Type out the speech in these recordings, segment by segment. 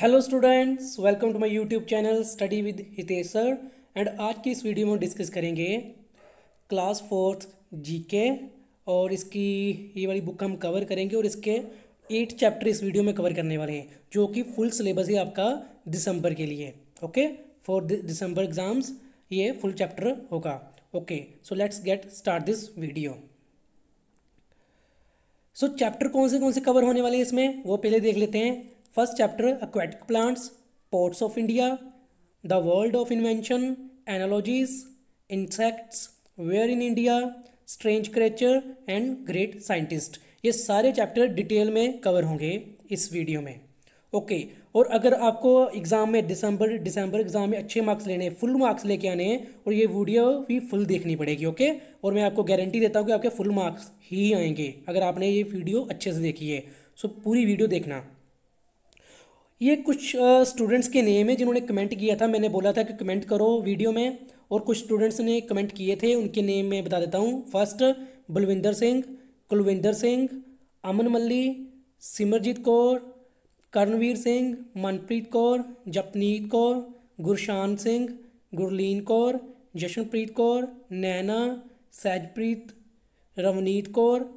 Hello students welcome to my YouTube channel study with Hitesh sir and आज की इस video में discuss करेंगे क्लास फोर्थ जीके और इसकी ये वाली बुक हम कवर करेंगे और इसके एट चैप्टर इस वीडियो में कवर करने वाले हैं, जो कि फुल सिलेबस है आपका दिसंबर के लिए। ओके फॉर दिसंबर एग्ज़ाम्स ये फुल चैप्टर होगा। Okay so let's get start this video so chapter कौन से कौन से कवर होने वाले हैं इसमें? वो पहले देख लेते हैं। First chapter aquatic plants ports of India the world of invention analogies insects where in India strange creature and great scientist ये सारे चैप्टर डिटेल में कवर होंगे इस वीडियो में। ओके okay, और अगर आपको एग्ज़ाम में दिसंबर दिसंबर एग्ज़ाम में अच्छे मार्क्स लेने फुल मार्क्स लेके आने हैं और ये वीडियो भी फुल देखनी पड़ेगी ओके okay? और मैं आपको गारंटी देता हूँ कि आपके फुल मार्क्स ही आएँगे अगर आपने ये वीडियो अच्छे से देखी है। सो पूरी वीडियो देखना। ये कुछ स्टूडेंट्स के नेम है जिन्होंने कमेंट किया था। मैंने बोला था कि कमेंट करो वीडियो में और कुछ स्टूडेंट्स ने कमेंट किए थे, उनके नेम मैं बता देता हूँ। फ़र्स्ट बलविंदर सिंह, कुलविंदर सिंह, अमन मल्ली, सिमरजीत कौर, कर्णवीर सिंह, मनप्रीत कौर, जपनीत कौर, गुरशान सिंह, गुरलीन कौर, जशनप्रीत कौर, नैना, सैजप्रीत, रवनीत कौर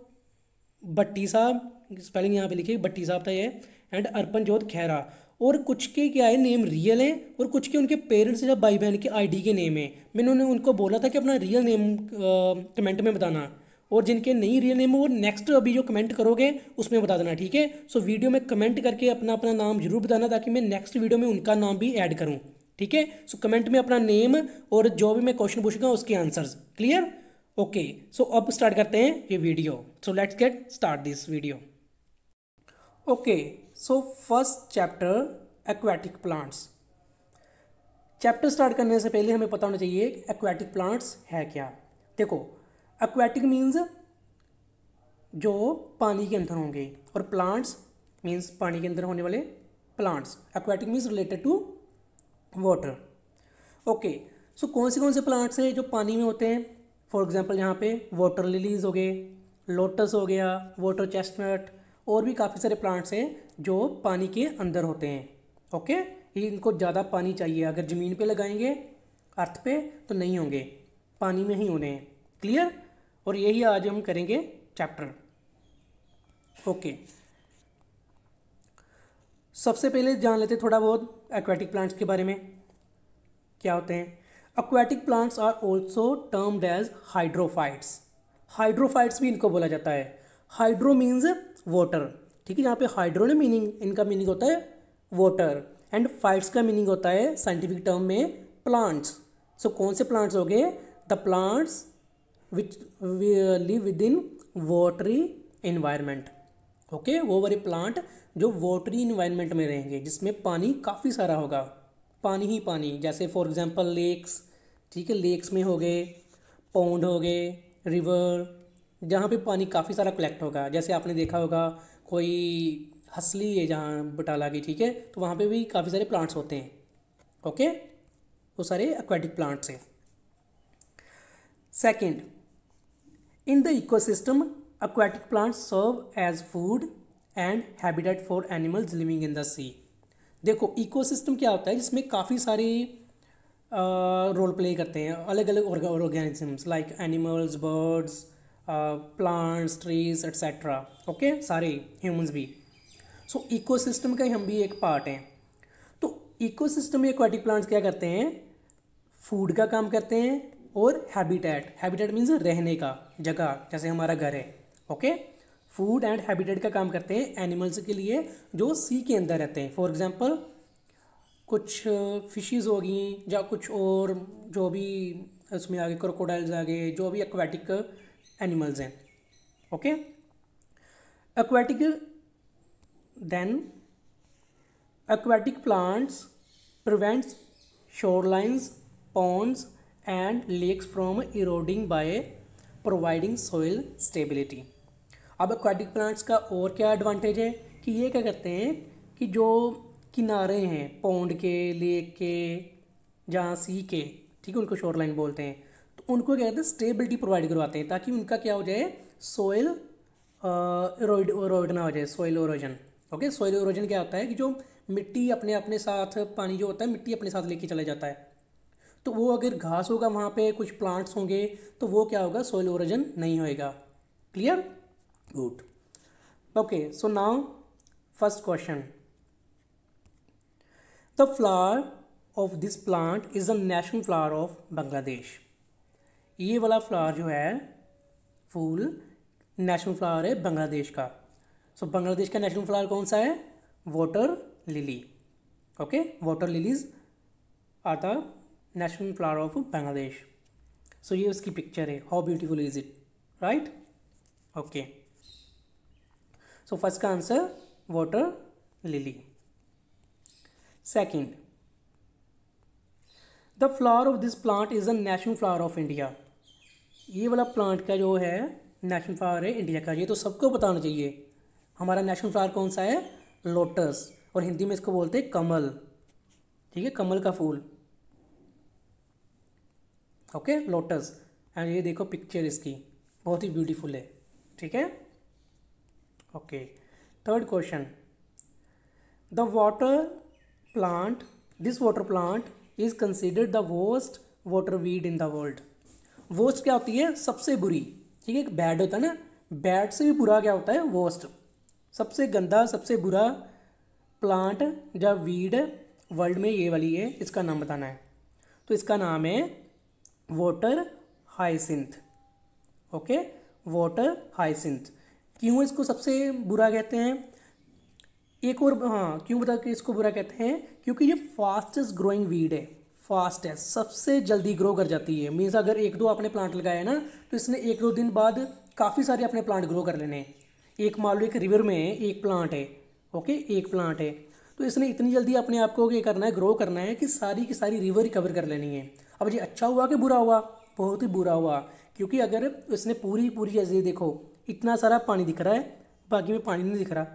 भट्टी साहब स्पेलिंग यहाँ पे लिखी भट्टी साहब था ये। एंड अर्पन जोत खैरा। और कुछ के क्या है नेम रियल हैं, और कुछ के उनके पेरेंट्स या भाई बहन के आईडी के नेम है। मैंने उन्हें, उनको बोला था कि अपना रियल नेम कमेंट में बताना। और जिनके नहीं रियल नेम वो नेक्स्ट अभी जो कमेंट करोगे, उसमें बता देना, ठीक है? सो वीडियो में कमेंट करके अपना अपना नाम ज़रूर बताना, ताकि मैं नेक्स्ट वीडियो में उनका नाम भी ऐड करूँ, ठीक है? सो कमेंट में अपना नेम और जो भी मैं क्वेश्चन पूछूँगा, उसके आंसर्स क्लियर ओके सो अब स्टार्ट करते हैं ये video so let's get start this video okay so first chapter aquatic plants. Chapter start करने से पहले हमें पता होना चाहिए एक्वाटिक प्लांट्स है क्या। देखो, एक्वाटिक मीन्स जो पानी के अंदर होंगे और प्लांट्स मीन्स पानी के अंदर होने वाले plants. Aquatic means related to water okay so कौन से कौन से प्लांट्स हैं जो पानी में होते हैं? फॉर एग्जांपल यहाँ पे वाटर लिलीज हो गए लोटस हो गया वाटर चेस्टनट और भी काफ़ी सारे प्लांट्स हैं जो पानी के अंदर होते हैं ओके इनको ज़्यादा पानी चाहिए। अगर ज़मीन पे लगाएँगे, अर्थ पे तो नहीं होंगे। पानी में ही होने हैं। क्लियर और यही आज हम करेंगे चैप्टर ओके सबसे पहले जान लेते थोड़ा बहुत एक्वेटिक प्लांट्स के बारे में। क्या होते हैं? Aquatic plants are also termed as hydrophytes hydrophytes भी इनको बोला जाता है। हाइड्रो मीन्स वाटर ठीक है यहाँ पे हाइड्रो ने मीनिंग इनका मीनिंग होता है वाटर एंड फाइट्स का मीनिंग होता है साइंटिफिक टर्म में प्लांट्स सो so, कौन से प्लांट्स हो गए? The plants which live within watery environment okay वो वाले प्लांट जो वाटरी इन्वायरमेंट में रहेंगे जिसमें पानी काफ़ी सारा होगा। पानी ही पानी जैसे फॉर एग्जांपल लेक्स ठीक है लेक्स में हो गए पौंड हो गए रिवर जहाँ पे पानी काफ़ी सारा कलेक्ट होगा। जैसे आपने देखा होगा कोई हसली है जहाँ बटाला की, ठीक है? तो वहाँ पे भी काफ़ी सारे प्लांट्स होते हैं ओके वो सारे एक्वाटिक प्लांट्स हैं। Second in the ecosystem aquatic plants serve as food and habitat for animals living in the sea. देखो इकोसिस्टम क्या होता है, जिसमें काफ़ी सारे रोल प्ले करते हैं अलग अलग organisms like animals birds plants trees etcetera okay सारे ह्यूमंस भी. सो so, इकोसिस्टम का ही हम भी एक पार्ट हैं. तो इकोसिस्टम में एक्वाटिक प्लांट्स क्या करते हैं? फ़ूड का काम करते हैं और हैबिटेट हैबिटेट मीन्स रहने का जगह जैसे हमारा घर है. ओके फ़ूड एंड हैबिटेट का काम करते हैं एनिमल्स के लिए जो सी के अंदर रहते हैं. फॉर एग्जांपल कुछ फिशेस होगी या कुछ और जो भी उसमें आगे क्रोकोडाइल्स आ गए जो भी एक्वाटिक एनिमल्स हैं okay aquatic then aquatic plants prevents shore lines ponds and lakes from eroding by providing soil stability अब एक्वाटिक प्लांट्स का और क्या एडवांटेज है कि ये क्या करते हैं कि जो किनारे हैं पौंड के लेक के, जहाँ सी के, ठीक है, उनको शोर लाइन बोलते हैं। उनको क्या कहते हैं स्टेबिलिटी प्रोवाइड करवाते हैं, ताकि उनका क्या हो जाए सोयल रोइड रोइड ना हो जाए soil erosion okay soil erosion क्या होता है कि जो मिट्टी अपने अपने साथ, पानी जो होता है, मिट्टी अपने साथ लेके चला जाता है। तो वो अगर घास होगा वहाँ पे, कुछ प्लांट्स होंगे तो वो क्या होगा सॉइल ओरिजन नहीं होएगा। Clear good okay so now first question the flower of this plant is the national flower of Bangladesh ये वाला फ्लावर जो है फूल नेशनल फ्लावर है बांग्लादेश का। सो so, बांग्लादेश का नेशनल फ्लावर कौन सा है? Water lily okay water lilies are the national flower of Bangladesh so ये उसकी पिक्चर है. How beautiful is it right okay so first का answer water lily second the flower of this plant is the national flower of India ये वाला plant का जो है national flower है इंडिया का, ये तो सबको बताना चाहिए। हमारा नेशनल फ्लावर कौन सा है? लोटस और हिंदी में इसको बोलते हैं कमल। ठीक है, कमल का फूल। ओके लोटस एंड ये देखो पिक्चर इसकी। बहुत ही ब्यूटीफुल है। ठीक है? Okay third question the water plant this water plant is considered the worst water weed in the world worst क्या होती है? सबसे बुरी। ठीक है बैड होता है ना? बैड से भी बुरा क्या होता है? वोस्ट सबसे गंदा, सबसे बुरा प्लांट या वीड वर्ल्ड में ये वाली है, इसका नाम बताना है। तो इसका नाम है water hyacinth okay water hyacinth क्यों इसको सबसे बुरा कहते हैं? एक और हाँ क्यों बता के इसको बुरा कहते हैं? क्योंकि ये फास्टेस्ट ग्रोइंग वीड है। फास्टेस्ट सबसे जल्दी ग्रो कर जाती है। मीन्स अगर एक दो आपने प्लांट लगाया ना तो इसने एक दो दिन बाद काफ़ी सारे अपने प्लांट ग्रो कर लेने एक मान लो एक रिवर में एक प्लांट है ओके एक प्लांट है। तो इसने इतनी जल्दी अपने आप को ये करना है ग्रो करना है कि सारी की सारी रिवर रिकवर कर लेनी है। अब ये अच्छा हुआ कि बुरा हुआ? बहुत ही बुरा हुआ। क्योंकि अगर इसने पूरी पूरी, जैसे देखो, इतना सारा पानी दिख रहा है, बाकी में पानी नहीं दिख रहा।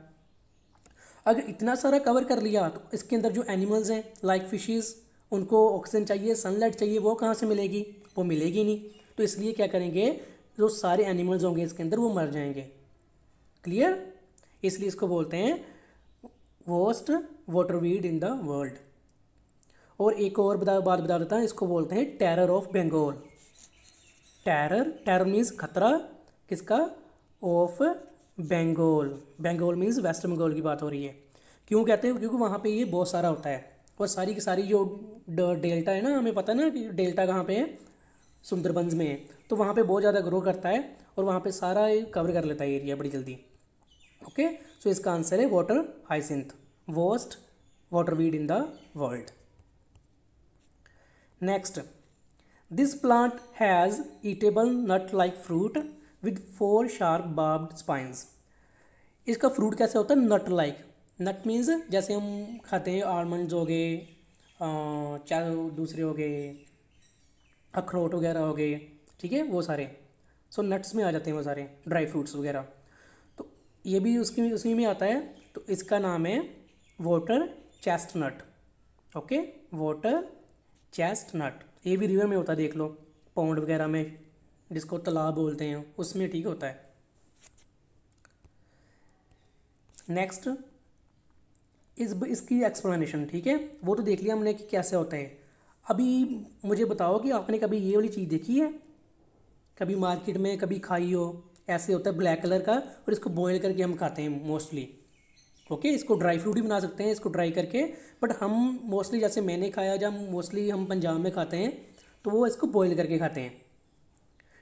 अगर इतना सारा कवर कर लिया तो इसके अंदर जो एनिमल्स हैं लाइक फिशेस उनको ऑक्सीजन चाहिए सनलाइट चाहिए, वो कहाँ से मिलेगी? वो मिलेगी नहीं। तो इसलिए क्या करेंगे? जो सारे एनिमल्स होंगे इसके अंदर वो मर जाएँगे। क्लियर इसलिए इसको बोलते हैं worst water weed in the world और एक और बता, बात बता देता हूँ, इसको बोलते हैं terror of Bengal terror terror means खतरा, किसका? Of Bengal Bengal means west Bengal की बात हो रही है। क्यों कहते हैं? क्योंकि वहाँ पे ये बहुत सारा होता है। और सारी की सारी जो डेल्टा है ना, हमें पता है ना कि डेल्टा कहाँ पे है? सुंदरबंस में है। तो वहाँ पे बहुत ज़्यादा ग्रो करता है और वहाँ पे सारा कवर कर लेता है एरिया बड़ी जल्दी। ओके सो इसका आंसर है water hyacinth worst water weed in the world next this plant has edible nut like fruit with four sharp barbed spines इसका फ्रूट कैसे होता है? नट लाइक नट मीन्स जैसे हम खाते हैं आलमंड्स हो गए चाहे दूसरे हो गए, अखरोट वगैरह हो गए, ठीक है, वो सारे। सो नट्स में आ जाते हैं वो सारे ड्राई फ्रूट्स वगैरह। तो ये भी उसकी, उसी में आता है तो इसका नाम है water chestnut okay water chestnut ये भी रिवर में होता है, देख लो पौंड वगैरह में, जिसको तालाब बोलते हैं, उसमें ठीक होता है। नेक्स्ट इस इसकी एक्सप्लेनेशन ठीक है? वो तो देख लिया हमने कि कैसे होता है। अभी मुझे बताओ कि आपने कभी ये वाली चीज़ देखी है? कभी मार्केट में कभी खाई हो, ऐसे होता है ब्लैक कलर का और इसको बॉयल करके हम खाते हैं मोस्टली ओके इसको ड्राई फ्रूट भी बना सकते हैं, इसको ड्राई करके बट हम मोस्टली जैसे मैंने खाया, जब मोस्टली हम पंजाब में खाते हैं तो वो इसको बॉयल करके खाते हैं।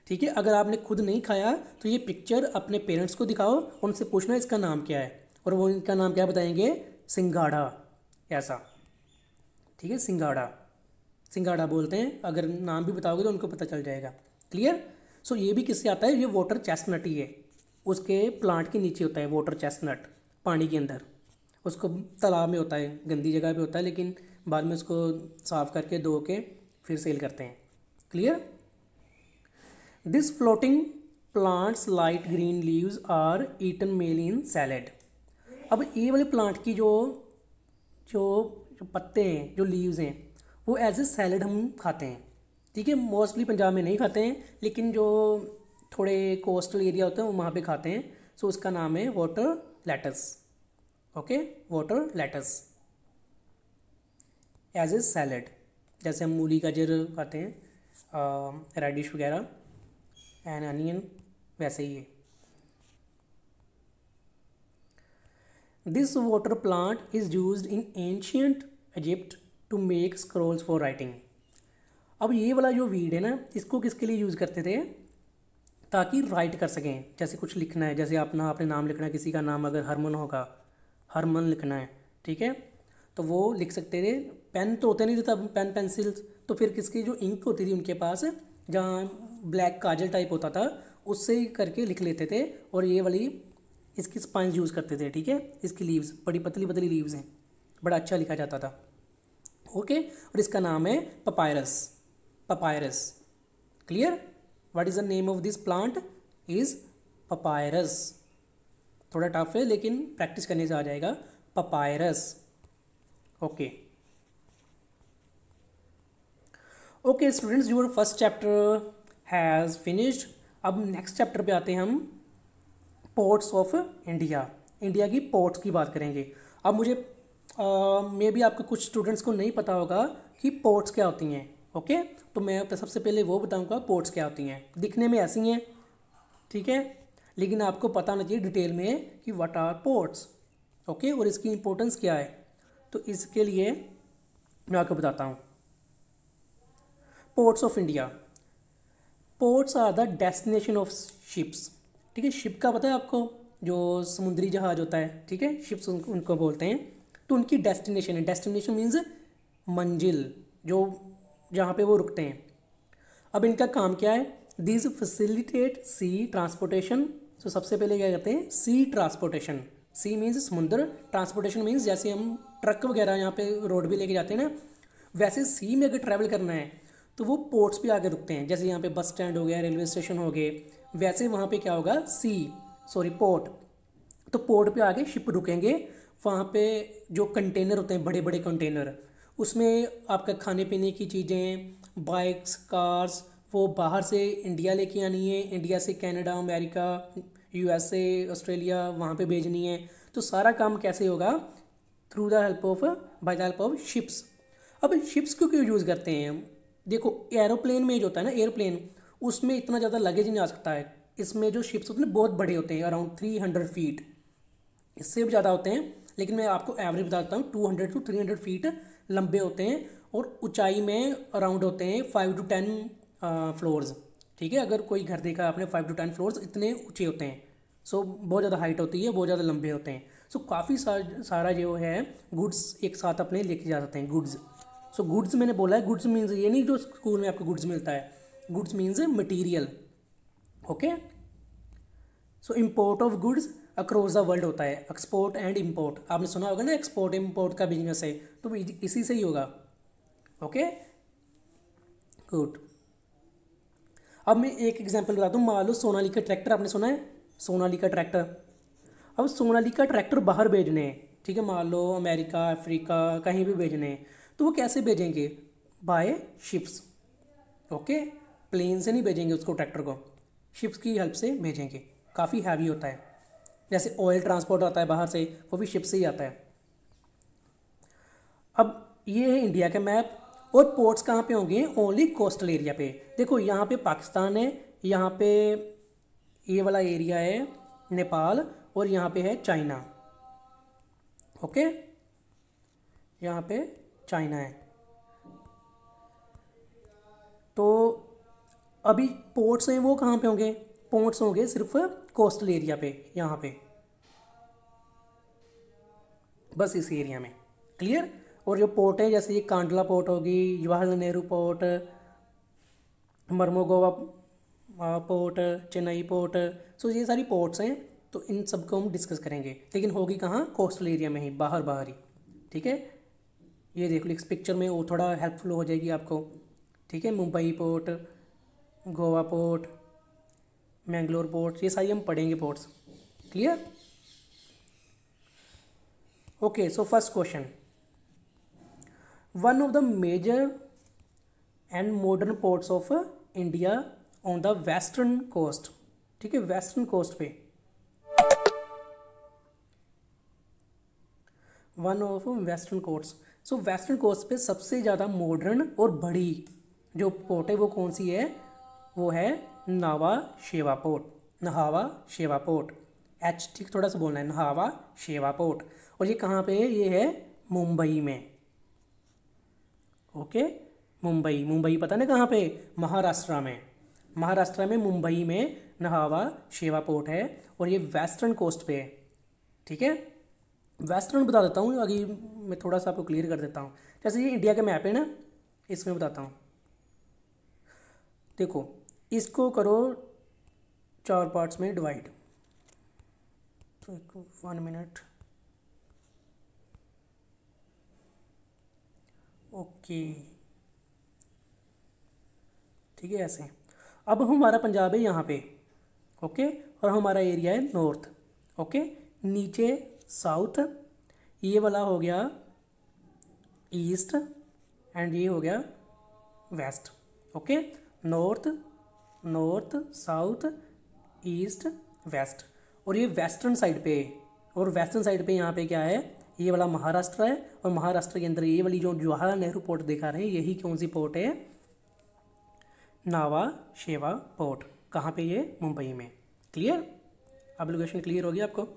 ठीक है? अगर आपने खुद नहीं खाया तो ये पिक्चर अपने पेरेंट्स को दिखाओ, उनसे पूछना इसका नाम क्या है। और वो इनका नाम क्या बताएँगे? सिंगाड़ा, ऐसा। ठीक है, सिंगाड़ा। सिंगाड़ा बोलते हैं, अगर नाम भी बताओगे तो उनको पता चल जाएगा। क्लियर सो ये भी किससे आता है? ये वाटर चेस्टनट ही है। उसके प्लांट के नीचे होता है वाटर चेस्टनट पानी के अंदर। उसको तालाब में होता है, गंदी जगह पे होता है, लेकिन बाद में उसको साफ़ करके धो के फिर सेल करते हैं। Clear this floating plants light green leaves are eaten meal in salad अब ये वाले प्लांट की जो जो जो पत्ते हैं, जो लीव्स हैं, वो एज ए सैलड हम खाते हैं। ठीक है मोस्टली पंजाब में नहीं खाते हैं, लेकिन जो थोड़े कोस्टल एरिया होते हैं वहाँ पे खाते हैं। सो उसका नाम है water lettuce okay water lettuce as a salad जैसे हम मूली, गाजर खाते हैं रेडिश वगैरह एंड अनियन वैसे ही है। This water plant is use in ancient Egypt to make scrolls for writing अब ये वाला जो वीड है ना, इसको किसके लिए यूज़ करते थे? ताकि राइट कर सकें। जैसे कुछ लिखना है, जैसे अपना, आपने नाम लिखना है, किसी का नाम अगर हरमन होगा, हरमन लिखना है, ठीक है? तो वो लिख सकते थे। पेन तो होते नहीं थे तब पेन पेंसिल तो फिर किसकी जो इंक होती थी उनके पास, जहाँ ब्लैक काजल टाइप होता था, उससे ही करके लिख लेते थे। और ये वाली इसकी स्पाइंस यूज़ करते थे, ठीक है? इसकी लीव्स बड़ी पतली पतली लीव्स हैं। बड़ा अच्छा लिखा जाता था। ओके? और इसका नाम है papyrus papyrus clear what is the name of this plant is papyrus थोड़ा टफ है, लेकिन प्रैक्टिस करने से आ जाएगा। Papyrus okay okay students your first chapter has finished अब नेक्स्ट चैप्टर पे आते हैं हम। पोर्ट्स ऑफ़ इंडिया इंडिया की पोर्ट्स की बात करेंगे। अब मुझे मे भी आपके कुछ स्टूडेंट्स को नहीं पता होगा कि पोर्ट्स क्या होती हैं ओके तो मैं सबसे पहले वो बताऊँगा पोर्ट्स क्या होती हैं। दिखने में ऐसी हैं, ठीक है? लेकिन आपको पता होना चाहिए डिटेल में कि व्हाट आर पोर्ट्स ओके और इसकी इंपॉर्टेंस क्या है। तो इसके लिए मैं आपको बताता हूँ। Ports of India ports are the destination of ships ठीक है शिप का पता है आपको? जो समुद्री जहाज़ होता है ठीक है? शिप्स उनको, उनको बोलते हैं। तो उनकी डेस्टिनेशन है। डेस्टिनेशन मीन्स मंजिल जो जहाँ पे वो रुकते हैं। अब इनका काम क्या है? दिस फैसिलिटेट सी ट्रांसपोर्टेशन तो सबसे पहले क्या कहते हैं? सी ट्रांसपोर्टेशन सी मीन्स समुद्र। ट्रांसपोर्टेशन मीन्स जैसे हम ट्रक वगैरह यहाँ पे रोड भी लेके जाते हैं ना वैसे सी में अगर ट्रैवल करना है तो वो पोर्ट्स पे आके रुकते हैं। जैसे यहाँ पे बस स्टैंड हो गया रेलवे स्टेशन हो गए वैसे वहाँ पे क्या होगा? सी सॉरी पोर्ट तो पोर्ट पे आके शिप रुकेंगे। वहाँ पे जो कंटेनर होते हैं बड़े बड़े कंटेनर उसमें आपका खाने पीने की चीज़ें बाइक्स कार्स वो बाहर से इंडिया लेके आनी है। इंडिया से कनाडा अमेरिका यूएसए ऑस्ट्रेलिया वहाँ पे भेजनी है। तो सारा काम कैसे होगा? Through the help of by the help of ships अब शिप्स क्यों क्यों यूज़ करते हैं देखो एरोप्लेन में जो होता है ना एयरप्लेन उसमें इतना ज़्यादा लगेज नहीं आ सकता है। इसमें जो शिप्स होते हैं बहुत बड़े होते हैं अराउंड थ्री हंड्रेड फीट इससे भी ज़्यादा होते हैं, लेकिन मैं आपको एवरेज बताता हूँ two hundred two three hundred feet लंबे होते हैं और ऊंचाई में अराउंड होते हैं फाइव टू टेन फ्लोर्स ठीक है? अगर कोई घर देखा आपने फाइव टू टेन फ्लोर्स इतने ऊँचे होते हैं। सो बहुत ज़्यादा हाइट होती है, बहुत ज़्यादा लंबे होते हैं। सो काफ़ी सारा जो है गुड्स एक साथ अपने लेके जा सकते हैं गुड्स सो गुड्स मैंने बोला है गुड्स मीन्स ये नहीं जो स्कूल में आपको गुड्स मिलता है। Goods means material okay so import of goods across the world होता है. एक्सपोर्ट एंड इम्पोर्ट आपने सुना होगा ना एक्सपोर्ट इम्पोर्ट का बिज़नेस है. तो इसी से ही होगा. ओके गुड अब मैं एक एग्जांपल बताता हूँ मान लो सोनाली का ट्रैक्टर आपने सुना है? सोनाली का ट्रैक्टर अब सोनाली का ट्रैक्टर बाहर भेजने हैं. ठीक है, मान लो अमेरिका, अफ्रीका, कहीं भी भेजने हैं. तो वो कैसे भेजेंगे? बाय शिप्स ओके प्लेन से नहीं भेजेंगे उसको ट्रैक्टर को, शिप्स की हेल्प से भेजेंगे। काफ़ी हैवी होता है। जैसे ऑयल ट्रांसपोर्ट आता है बाहर से, वो भी शिप से ही आता है। अब ये है इंडिया का मैप और पोर्ट्स कहाँ पे होंगे? ओनली कोस्टल एरिया पे। देखो, यहाँ पे पाकिस्तान है, यहाँ पे ये वाला एरिया है नेपाल और यहाँ पे है चाइना। ओके? यहाँ पे चाइना है। तो अभी पोर्ट्स हैं वो कहाँ पे होंगे? पोर्ट्स होंगे सिर्फ़ कोस्टल एरिया पे, यहाँ पे। बस इस एरिया में। क्लियर और जो पोर्ट है, जैसे ये कांडला पोर्ट होगी Jawaharlal Nehru port Mormugao port Chennai port so ये सारी पोर्ट्स हैं तो इन सबको हम डिस्कस करेंगे। लेकिन होगी कहाँ? कोस्टल एरिया में ही, बाहर बाहर ही। ठीक है? ये देख लो, इस पिक्चर में वो थोड़ा हेल्पफुल हो जाएगी आपको। ठीक है? Mumbai port Goa port, Mangalore ports, ये सारी हम पढ़ेंगे ports. Clear okay so first question one of the major and modern ports of India on the western coast ठीक है वेस्टर्न कोस्ट पे। One of western courts so western coast पे सबसे ज़्यादा मॉडर्न और बड़ी जो पोर्ट है वो कौन सी है? वो है नावा पोर्ट नहावा शेवा पोर्ट एच ठीक थोड़ा सा बोलना है, नहावा शेवा पोर्ट और ये कहाँ पे है? ये है मुंबई में। ओके? मुंबई। मुंबई पता ना कहाँ पे? महाराष्ट्र में। महाराष्ट्र में मुंबई में नहावा शेवा पोर्ट है और ये वेस्टर्न कोस्ट पे है। ठीक है? वेस्टर्न बता देता हूँ, अभी मैं थोड़ा सा आपको क्लियर कर देता हूँ। जैसे ये इंडिया का मैप है ना, इसमें बताता हूँ। देखो इसको करो चार पार्ट्स में डिवाइड। तो एक वन मिनट। ओके। ठीक है, ऐसे। अब हमारा पंजाब है यहाँ पे, ओके? और हमारा एरिया है नॉर्थ, ओके? नीचे साउथ, ये वाला हो गया ईस्ट, एंड ये हो गया west, okay? North north, south, east, west. और ये वेस्टर्न साइड पे, और वेस्टर्न साइड पे यहाँ पे क्या है? ये वाला महाराष्ट्र है, और महाराष्ट्र के अंदर ये वाली जो जवाहरलाल नेहरू पोर्ट दिखा रहे हैं, यही कौन सी पोर्ट है? नावा शेवा पोर्ट। कहाँ पे ये? मुंबई में। क्लियर अब लोकेशन क्लियर हो गया आपको?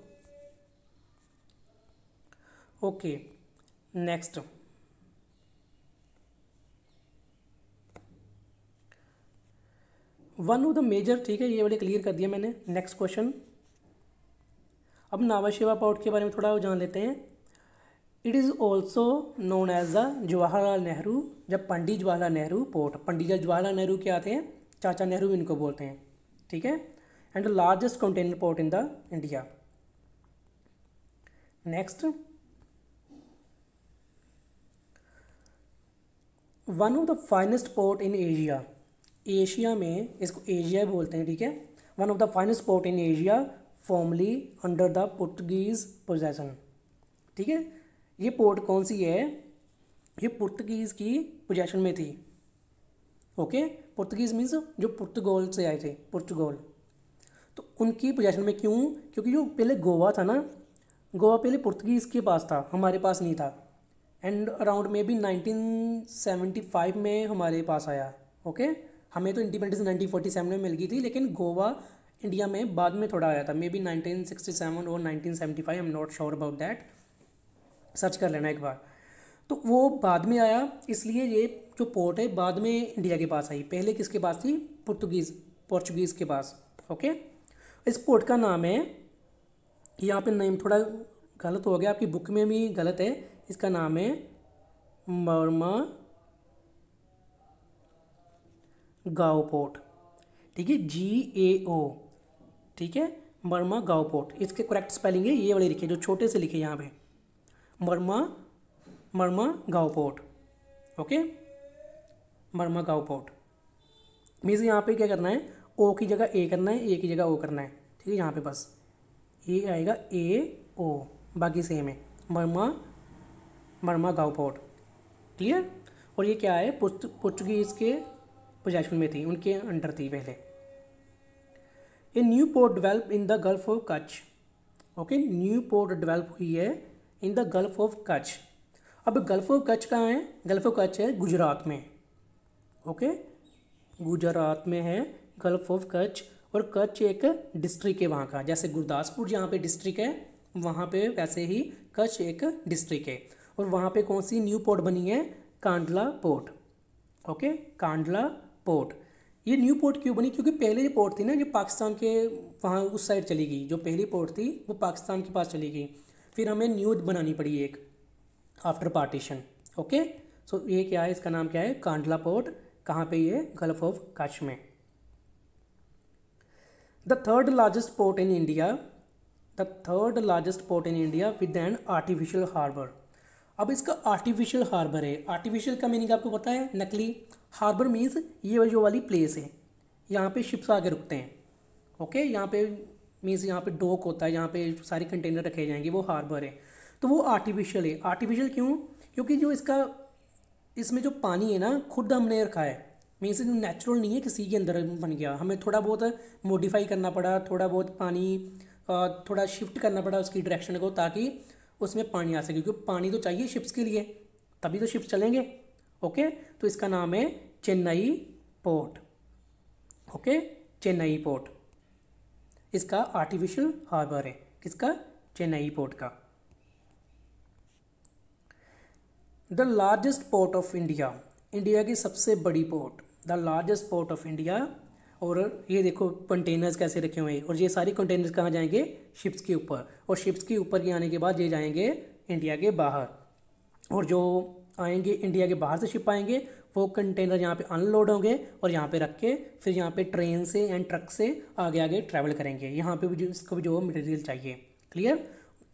Okay next one of the major ठीक है, ये बड़े क्लियर कर दिया मैंने। नेक्स्ट क्वेश्चन अब नावा शेवा पोर्ट के बारे में थोड़ा जान लेते हैं। It is also known as the Jawaharlal Nehru जब पंडित जवाहरलाल नेहरू पोर्ट, पंडित जवाहरलाल नेहरू क्या हैं? चाचा नेहरू भी इनको बोलते हैं, ठीक है? And the largest container port in the India next one of the finest port in Asia Asia में, इसको एशिया बोलते हैं, ठीक है? One of the finest port in Asia formerly under the Portuguese possession ठीक है? ये पोर्ट कौन सी है? ये पुर्तगीज़ की पोजेसन में थी। ओके पुर्तगीज़ मीन्स जो पुर्तगोल से आए थे पुर्तगोल तो उनकी पोजेसन में क्यों? क्योंकि जो पहले गोवा था ना, गोवा पहले पुर्तगीज़ के पास था, हमारे पास नहीं था. एंड अराउंड में भी 1975 में हमारे पास आया ओके हमें तो इंडिपेंडेंस 1947 में मिल गई थी, लेकिन गोवा इंडिया में बाद में थोड़ा आया था। मे बी 1967 और 1975 I am not sure about that search कर लेना एक बार। तो वो बाद में आया, इसलिए ये जो पोर्ट है, बाद में इंडिया के पास आई। पहले किसके पास थी? पुर्तगीज़ पोर्चुगीज़ के पास ओके इस पोर्ट का नाम है, यहाँ पे नेम थोड़ा गलत हो गया, आपकी बुक में भी गलत है। इसका नाम है मर्मा गाँव पोर्ट ठीक है जी ए ओ ठीक है, मर्मा गाँव पोर्ट इसके करेक्ट स्पेलिंग है, ये वाले लिखे जो छोटे से लिखे यहाँ पे। मर्मा मर्मा गाँव पोर्ट ओके? मर्मा गाँव पोर्ट मीन्स यहाँ पे क्या करना है? ओ की जगह ए करना है ए की जगह ओ करना है। ठीक है, यहाँ पे बस। ये आएगा ए ओ बाकी सेम है। मर्मा मर्मा गाँव पोर्ट क्लियर और ये क्या है? पुर्तगीज़ के पोजेशन में थी, उनके अंडर थी पहले। A new port develop in the gulf of Kutch. Okay, new port develop हुई है in the gulf of Kutch. अब गल्फ ऑफ़ कच्छ कहाँ है? गल्फ ऑफ़ कच्छ है गुजरात में। ओके, गुजरात में है गल्फ ऑफ़ कच्छ और कच्छ एक डिस्ट्रिक्ट है वहाँ का। जैसे गुरदासपुर जहाँ पे डिस्ट्रिक्ट है, वहाँ पे वैसे ही कच्छ एक डिस्ट्रिक्ट है। और वहाँ पे कौन सी न्यू पोर्ट बनी है? Kandla port. Okay, Kandla port. ये न्यू पोर्ट क्यों बनी? क्योंकि पहले जो पोर्ट थी ना, जो पाकिस्तान के वहाँ उस साइड चली गई, जो पहली पोर्ट थी, वो पाकिस्तान के पास चली गई। फिर हमें न्यू बनानी पड़ी एक आफ्टर पार्टीशन ओके सो ये क्या है? इसका नाम क्या है? कांडला पोर्ट। कहाँ पे ये? गल्फ ऑफ़ कच्छ में the third largest port in India the third largest port in India with an artificial harbour अब इसका आर्टिफिशियल हार्बर है। आर्टिफिशियल का मीनिंग आपको पता है? नकली। हार्बर मीन्स ये जो वाली प्लेस है। यहाँ पे शिप्स आके रुकते हैं। ओके यहाँ पे मीन्स यहाँ पे डोक होता है। यहाँ पे सारे कंटेनर रखे जाएँगे। वो हार्बर है। तो वो आर्टिफिशियल है। आर्टिफिशियल क्यों? क्योंकि जो इसका, इसमें जो पानी है ना, खुद हमने रखा है। मीन्स नेचुरल नहीं है, किसी के अंदर बन गया। हमें थोड़ा बहुत मॉडिफाई करना पड़ा। थोड़ा बहुत पानी थोड़ा शिफ्ट करना पड़ा उसकी डायरेक्शन को ताकि उसमें पानी आ सके, क्योंकि पानी तो चाहिए शिप्स के लिए। तभी तो शिप्स चलेंगे। ओके तो इसका नाम है Chennai port. Okay Chennai port. इसका आर्टिफिशियल हार्बर है। किसका? चेन्नई पोर्ट का। The largest port of India India की सबसे बड़ी port the largest port of India और ये देखो कंटेनर्स कैसे रखे हुए हैं। और ये सारे कंटेनर्स कहाँ जाएँगे? शिप्स के ऊपर। और शिप्स के ऊपर के आने के बाद ये जाएँगे इंडिया के बाहर। और जो आएँगे इंडिया के बाहर से शिप आएँगे, वो कंटेनर यहाँ पे अनलोड होंगे और यहाँ पे रख के फिर यहाँ पे ट्रेन से एंड ट्रक से आगे आगे ट्रैवल करेंगे। यहाँ पे भी जो, इसको भी जो मटेरियल चाहिए। Clear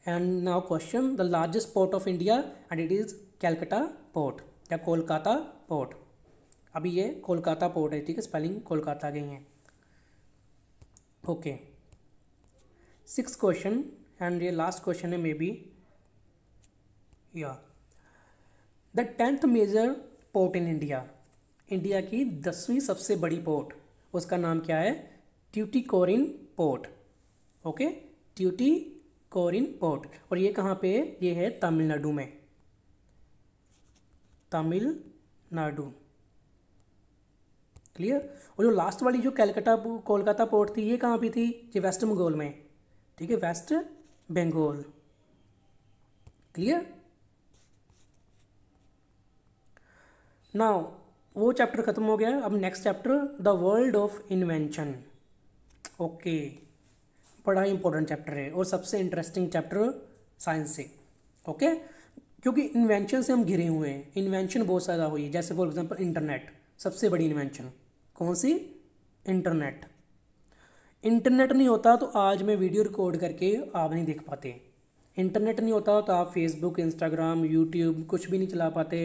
and now question the largest port of India and it is Calcutta port या कोलकाता पोर्ट अभी ये कोलकाता पोर्ट है, ठीक है? स्पेलिंग कोलकाता गई है। ओके। सिक्स क्वेश्चन, एंड ये लास्ट क्वेश्चन है मे बी या the tenth major port in India India की दसवीं सबसे बड़ी पोर्ट उसका नाम क्या है? Tuticorin port okay Tuticorin port और ये कहाँ पे ये है तमिलनाडु में। तमिलनाडु। क्लियर और जो लास्ट वाली जो कैलकाटा कोलकाता पोर्ट थी, ये कहाँ पे थी? ये वेस्ट बंगाल में। ठीक है वेस्ट बंगाल क्लियर नाउ वो चैप्टर खत्म हो गया अब next chapter the world of invention okay बड़ा इंपॉर्टेंट चैप्टर है और सबसे इंटरेस्टिंग चैप्टर साइंस से। ओके क्योंकि इन्वेंशन से हम घिरे हुए हैं। इन्वेंशन बहुत ज़्यादा हुई है। जैसे फॉर एग्जांपल इंटरनेट सबसे बड़ी इन्वेंशन कौन सी? इंटरनेट। इंटरनेट नहीं होता तो आज मैं वीडियो रिकॉर्ड करके आप नहीं देख पाते। इंटरनेट नहीं होता तो आप फेसबुक इंस्टाग्राम यूट्यूब कुछ भी नहीं चला पाते।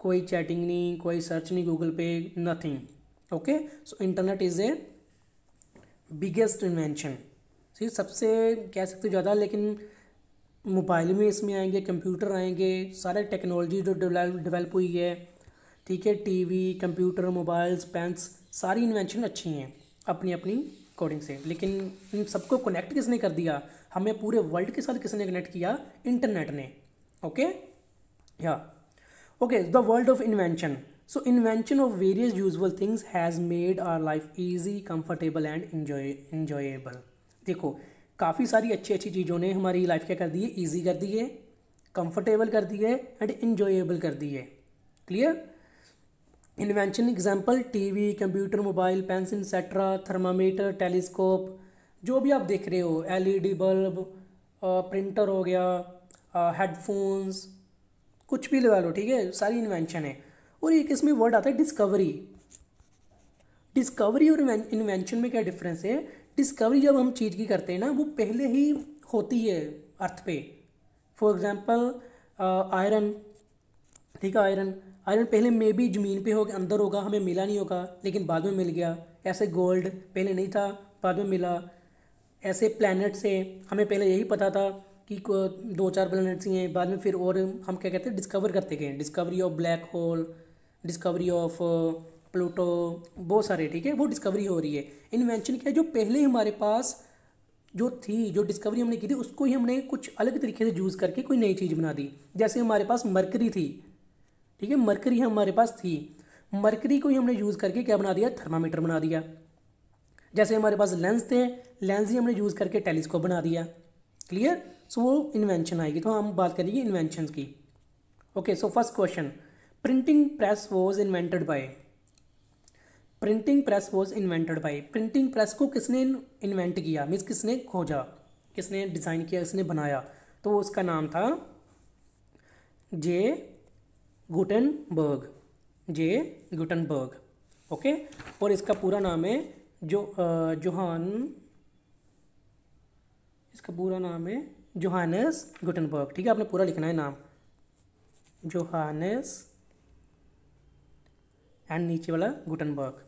कोई चैटिंग नहीं, कोई सर्च नहीं गूगल पे nothing okay so internet is a biggest invention सी सबसे कह सकते ज़्यादा, लेकिन मोबाइल में इसमें आएँगे कंप्यूटर आएँगे, सारे टेक्नोलॉजी जो डेवलप हुई है। ठीक है टीवी कंप्यूटर मोबाइल्स पेंस सारी इन्वेंशन अच्छी हैं अपनी अपनी अकॉर्डिंग से। लेकिन इन सबको कनेक्ट किसने कर दिया? हमें पूरे वर्ल्ड के साथ किसने कनेक्ट किया? इंटरनेट ने। ओके या okay the world of invention so invention of various useful things has made our life easy comfortable and enjoy enjoyable देखो, काफ़ी सारी अच्छी अच्छी चीज़ों ने हमारी लाइफ क्या कर दी है? ईजी कर दी है कंफर्टेबल कर दी है एंड इन्जॉयबल कर दी है। Clear invention example TV computer mobile pencil etcetera thermometer telescope जो भी आप देख रहे हो एलईडी बल्ब प्रिंटर हो गया हेडफोन्स कुछ भी लगा लो, ठीक है, सारी इन्वेंशन है। और एक इसमें वर्ड आता है डिस्कवरी डिस्कवरी और इन्वेंशन में क्या डिफरेंस है? डिस्कवरी जब हम चीज़ की करते हैं ना, वो पहले ही होती है अर्थ पे। फॉर एग्ज़ाम्पल आयरन ठीक है आयरन आयरन पहले मे भी ज़मीन पे होगा, अंदर होगा, हमें मिला नहीं होगा, लेकिन बाद में मिल गया। ऐसे गोल्ड पहले नहीं था, बाद में मिला। ऐसे प्लैनेट से हमें पहले यही पता था कि दो चार प्लानट्स ही हैं, बाद में फिर और हम क्या कहते हैं डिस्कवर करते गए। Discovery of black hole discovery of Pluto बहुत सारे, ठीक है? वो डिस्कवरी हो रही है। इन्वेंशन क्या है? जो पहले हमारे पास जो थी, जो डिस्कवरी हमने की थी, उसको ही हमने कुछ अलग तरीके से यूज़ करके कोई नई चीज़ बना दी। जैसे हमारे पास मरकरी थी ठीक है मरकरी हमारे पास थी। मरकरी को ही हमने यूज़ करके क्या बना दिया? थर्मामीटर बना दिया। जैसे हमारे पास लेंस थे लेंस ही हमने यूज़ करके टेलीस्कोप बना दिया। क्लियर सो वो इन्वेंशन आएगी। तो हम बात करेंगे इन्वेंशन की। Okay so first question printing press was invented by printing press was invented by printing press को किसने इन्वेंट किया? मीन्स किसने खोजा? किसने डिज़ाइन किया? किसने बनाया? तो उसका नाम था J Gutenberg, J Gutenberg, okay? और इसका पूरा नाम है जो जोहान, इसका पूरा नाम है जोहानस गुटनबर्ग, ठीक है? आपने पूरा लिखना है नाम। जोहानस एंड नीचे वाला गुटनबर्ग,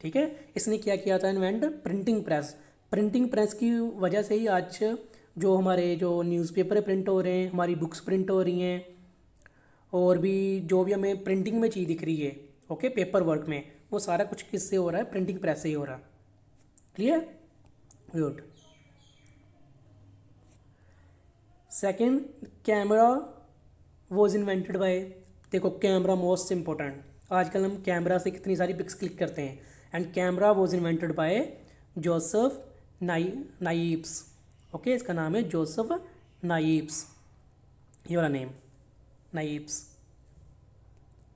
ठीक है? इसने क्या किया था invent printing press printing press की वजह से ही आज जो हमारे जो न्यूज़पेपर प्रिंट हो रहे हैं, हमारी बुक्स प्रिंट हो रही हैं और भी जो भी हमें प्रिंटिंग में चीज़ दिख रही है ओके पेपर वर्क में, वो सारा कुछ किससे हो रहा है? प्रिंटिंग प्रेस से ही हो रहा। है clear good second camera was invented by देखो कैमरा मोस्ट इम्पोर्टेंट आजकल हम कैमरा से कितनी सारी पिक्स क्लिक करते हैं। And camera was invented by Joseph नाई नाइब्स ओके इसका नाम है जोसफ नाइब्स ये वाला नेम नाइब्स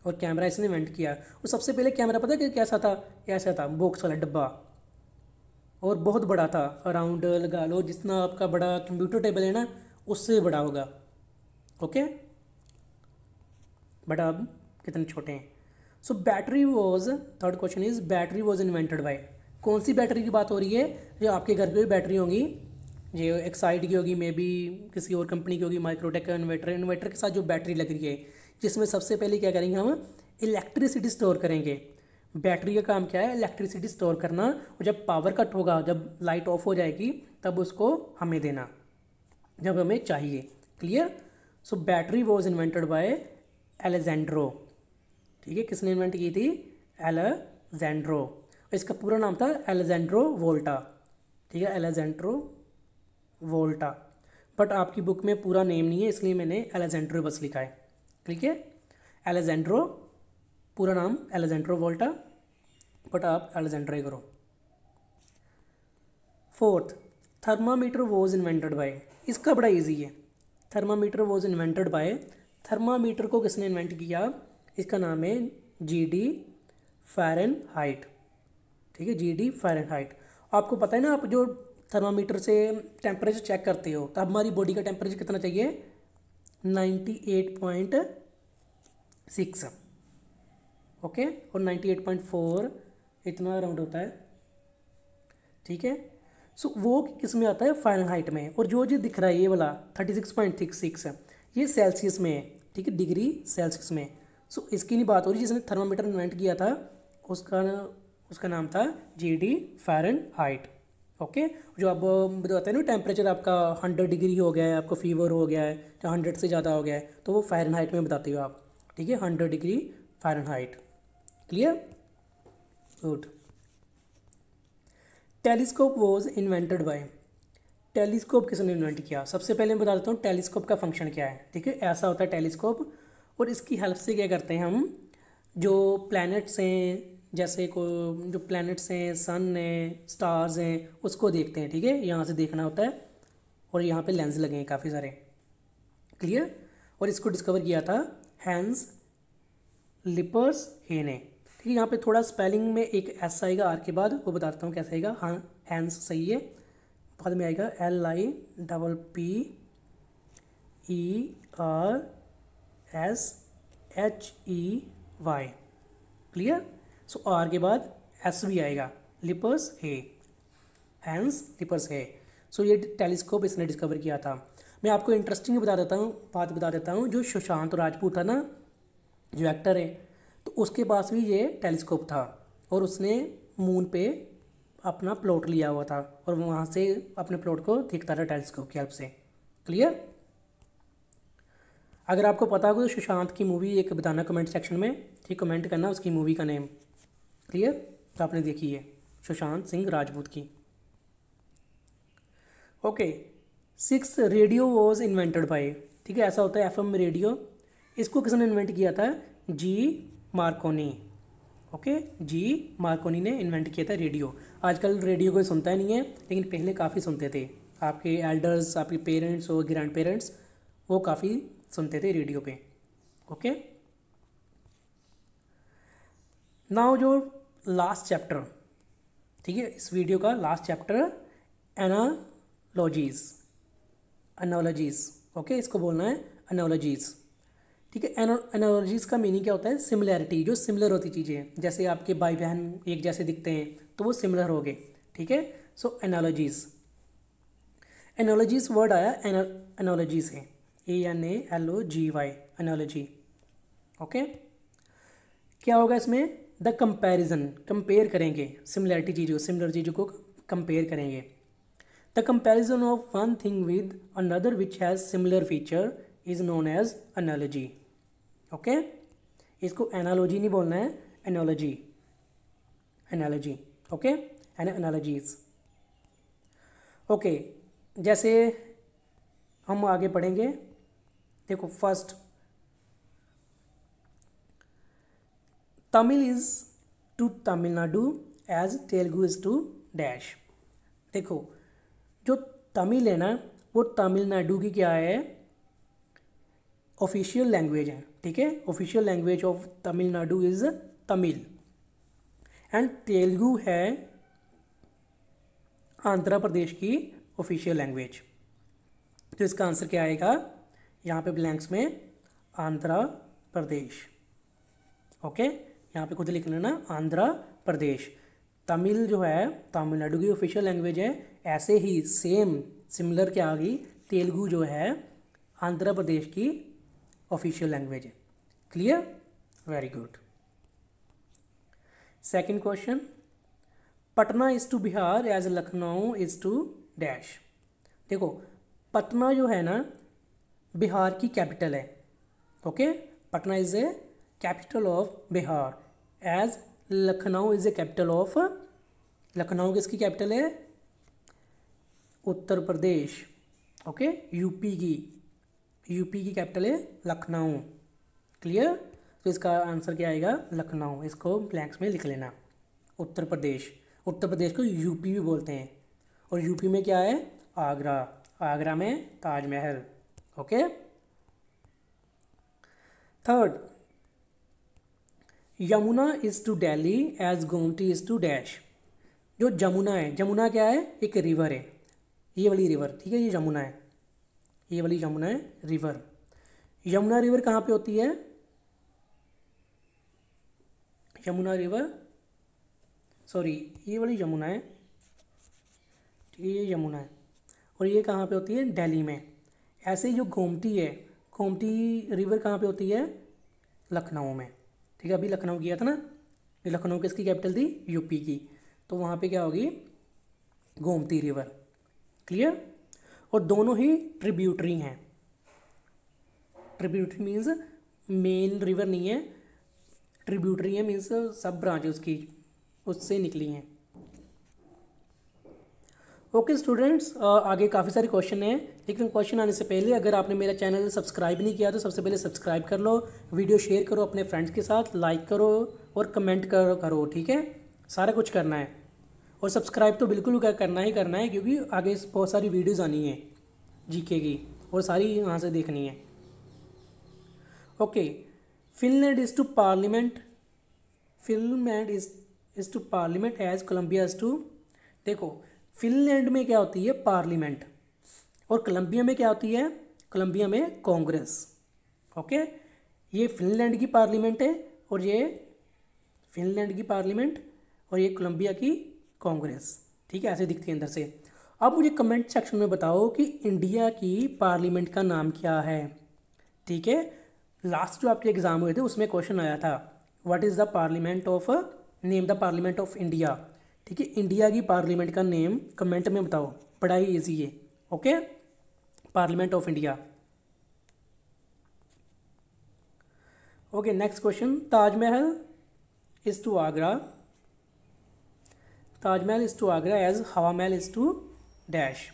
और कैमरा इसने इन्वेंट किया। और सबसे पहले कैमरा पता है कैसा था? ऐसा था बॉक्स वाला डब्बा। और बहुत बड़ा था अराउंड लगा लो, जितना आपका बड़ा कंप्यूटर टेबल है ना, उससे बड़ा होगा। ओके बट अब कितने छोटे हैं। So battery was third question is battery was invented by कौन सी बैटरी की बात हो रही है? जो आपके घर पे भी बैटरी होगी। जो एक साइड की होगी मे बी किसी और कंपनी की होगी माइक्रोटेक का इन्वर्टर इन्वर्टर के साथ जो बैटरी लग रही है, जिसमें सबसे पहले क्या करेंगे हम? इलेक्ट्रिसिटी स्टोर करेंगे। बैटरी का काम क्या है? इलेक्ट्रिसिटी स्टोर करना। और जब पावर कट होगा, जब लाइट ऑफ़ हो जाएगी, तब उसको हमें देना, जब हमें चाहिए। Clear so battery was invented by Alejandro ठीक है? किसने इन्वेंट की थी? एलेजेंड्रो इसका पूरा नाम था एलेजेंड्रो वोल्टा ठीक है? Alessandro Volta. बट आपकी बुक में पूरा नेम नहीं है, इसलिए मैंने एलेजेंड्रो बस लिखा है। ठीक है? एलेजेंड्रो, पूरा नाम एलेजेंड्रो वोल्टा, बट आप एलेजेंड्रो करो। Fourth, thermometer was invented by. इसका बड़ा इजी है। Thermometer was invented by, thermometer को किसने इन्वेंट किया? इसका नाम है जी डी फैरन हाइट ठीक है? जी डी फैरन हाइट आपको पता है ना, आप जो थर्मामीटर से टेम्परेचर चेक करते हो तो हमारी बॉडी का टेम्परेचर कितना चाहिए? Ninety eight point six. Okay और नाइन्टी एट पॉइंट फोर, इतना अराउंड होता है। ठीक है? सो वो किसमें आता है? फारेनहाइट में। और जो जो दिख रहा है, ये वाला, thirty six point six six ये सेल्सियस में है। ठीक है? डिग्री सेल्सियस में। सो इसकी नहीं बात हो रही, जिसने थर्मामीटर इन्वेंट किया था, उसका उसका नाम था G D Fahrenheit okay? जो आप बताते हैं ना टेम्परेचर आपका हंड्रेड डिग्री हो गया है, आपको फीवर हो गया है या हंड्रेड से ज़्यादा हो गया है तो वो फायरन हाइट में बताते हो आप। ठीक है? Hundred degree Fahrenheit clear good telescope was invented by telescope किसने इन्वेंट किया? सबसे पहले मैं बता देता हूँ टेलीस्कोप का फ़ंक्शन क्या है। ठीक है? ऐसा होता है टेलीस्कोप और इसकी हेल्प से क्या करते हैं हम? जो प्लैनेट्स हैं जैसे को जो प्लैनेट्स हैं सन है स्टार्स हैं, उसको देखते हैं, ठीक है? यहाँ से देखना होता है और यहाँ पे लेंस लगे हैं काफ़ी सारे। क्लियर और इसको डिस्कवर किया था हैंस लिपर्स हे ने। ठीक है, यहाँ पे थोड़ा स्पेलिंग में एक एस आएगा आर के बाद, वो बताता हूँ कैसे आएगा। हाँ हैंस सही है। बाद में आएगा L I double P E R S H E Y clear so so, R के बाद एस भी आएगा। लिपर्स है। हैंस लिपर्स है। सो so, ये टेलीस्कोप इसने डिस्कवर किया था। मैं आपको इंटरेस्टिंग बता देता हूँ बात बता देता हूँ। जो सुशांत राजपूत था ना जो एक्टर है तो उसके पास भी ये टेलीस्कोप था और उसने मून पे अपना प्लॉट लिया हुआ था और वहाँ से अपने प्लॉट को देखता था टेलीस्कोप की हेल्प से। क्लियर अगर आपको पता हो तो सुशांत की मूवी एक बताना कमेंट सेक्शन में। ठीक कमेंट करना उसकी मूवी का नेम क्लियर तो आपने देखी है सुशांत सिंह राजपूत की। Okay six radio was invented by ठीक है, ऐसा होता है एफएम रेडियो इसको किसने इन्वेंट किया था? G Marconi okay G Marconi ने इन्वेंट किया था रेडियो आजकल रेडियो कोई सुनता ही नहीं है, लेकिन पहले काफ़ी सुनते थे। आपके एल्डर्स आपके पेरेंट्स और ग्रैंड पेरेंट्स वो काफ़ी सुनते थे रेडियो पे। ओके नाउ जो लास्ट चैप्टर ठीक है, इस वीडियो का last chapter analogies analogies okay इसको बोलना है एनालॉजीज ठीक है एनालॉजीज का मीनिंग क्या होता है? सिमिलैरिटी जो सिमिलर होती चीज़ें हैं, जैसे आपके भाई बहन एक जैसे दिखते हैं तो वो सिमिलर हो गए। ठीक है सो एनालॉजीज एनालॉजीज वर्ड आया एनालॉजीज है. A N L O G Y analogy okay क्या होगा इसमें? द कंपैरिजन कंपेयर करेंगे। सिमिलरिटी चीज़ों सिमिलर चीज़ों को कंपेयर करेंगे। The comparison of one thing with another which has similar feature is known as analogy okay इसको एनालॉजी नहीं बोलना है analogy analogy okay an analogies okay जैसे हम आगे पढ़ेंगे। देखो first Tamil is to Tamil Nadu as Telugu is to dash देखो, जो तमिल है ना, वो तमिलनाडु की क्या है? ऑफिशियल लैंग्वेज है, ठीक है? Official language of Tamil Nadu is Tamil and Telugu है आंध्र प्रदेश की ऑफिशियल लैंग्वेज तो इसका आंसर क्या आएगा? यहाँ पे ब्लैंक्स में आंध्र प्रदेश ओके यहाँ पे खुद लिख लेना, आंध्र प्रदेश। तमिल जो है, तमिलनाडु की ऑफिशियल लैंग्वेज है। ऐसे ही सेम सिमिलर क्या आ गई? तेलुगु जो है, आंध्र प्रदेश की ऑफिशियल लैंग्वेज है। Clear very good second question Patna is to Bihar as Lucknow is to dash देखो, पटना जो है ना बिहार की कैपिटल है। Okay Patna is a capital of Bihar as Lucknow is a capital of Lucknow किसकी capital है? Uttar Pradesh okay UP की UP की कैपिटल है लखनऊ क्लियर तो इसका आंसर क्या आएगा? लखनऊ, इसको ब्लैंक्स में लिख लेना। उत्तर प्रदेश उत्तर प्रदेश को यूपी भी बोलते हैं। और यूपी में क्या है? आगरा आगरा में Taj Mahal okay third Yamuna is to Delhi as Gomti is to dash. जो जमुना है, जमुना क्या है? एक रिवर है। ये वाली रिवर, ठीक है, ये यमुना है। ये वाली यमुना है, रिवर। यमुना रिवर कहाँ पे होती है? यमुना रिवर सॉरी ये वाली यमुना है। ठीक है, ये यमुना है। और ये कहाँ पे होती है? दिल्ली में। ऐसे ही जो गोमती है, गोमती रिवर कहाँ पे होती है? लखनऊ में। ठीक है, अभी लखनऊ किया था ना? लखनऊ किसकी कैपिटल थी यूपी की। तो वहाँ पे क्या होगी? गोमती रिवर। क्लियर? और दोनों ही ट्रिब्यूटरी हैं। ट्रिब्यूटरी मीन्स मेन रिवर नहीं है ट्रिब्यूटरी है मीन्स सब ब्रांच उसकी उससे निकली हैं। ओके स्टूडेंट्स आगे काफ़ी सारे क्वेश्चन हैं, लेकिन क्वेश्चन आने से पहले अगर आपने मेरा चैनल सब्सक्राइब नहीं किया तो सबसे पहले सब्सक्राइब कर लो वीडियो शेयर करो अपने फ्रेंड्स के साथ लाइक करो और कमेंट करो करो, ठीक है? सारा कुछ करना है। और सब्सक्राइब तो बिल्कुल करना ही करना है, क्योंकि आगे बहुत सारी वीडियोज़ आनी है जीके की, और सारी यहाँ से देखनी है। Okay Finland is to parliament Finland is is to parliament as Colombia is to देखो फिनलैंड में क्या होती है? पार्लियामेंट। और कोलंबिया में क्या होती है? कोलंबिया में कांग्रेस। ओके? ये फिनलैंड की पार्लियामेंट है और ये फिनलैंड की पार्लियामेंट और ये कोलंबिया की कांग्रेस। ठीक है? ऐसे दिखती है अंदर से। अब मुझे कमेंट सेक्शन में बताओ कि इंडिया की पार्लियामेंट का नाम क्या है। ठीक है? लास्ट जो आपके एग्ज़ाम हुए थे, उसमें क्वेश्चन आया था। What is the parliament of name the parliament of India ठीक है इंडिया की पार्लियामेंट का नेम कमेंट में बताओ। बड़ा ही ईजी है okay parliament of India okay next question Taj Mahal is to Agra Taj Mahal is to Agra as Hawa Mahal is to dash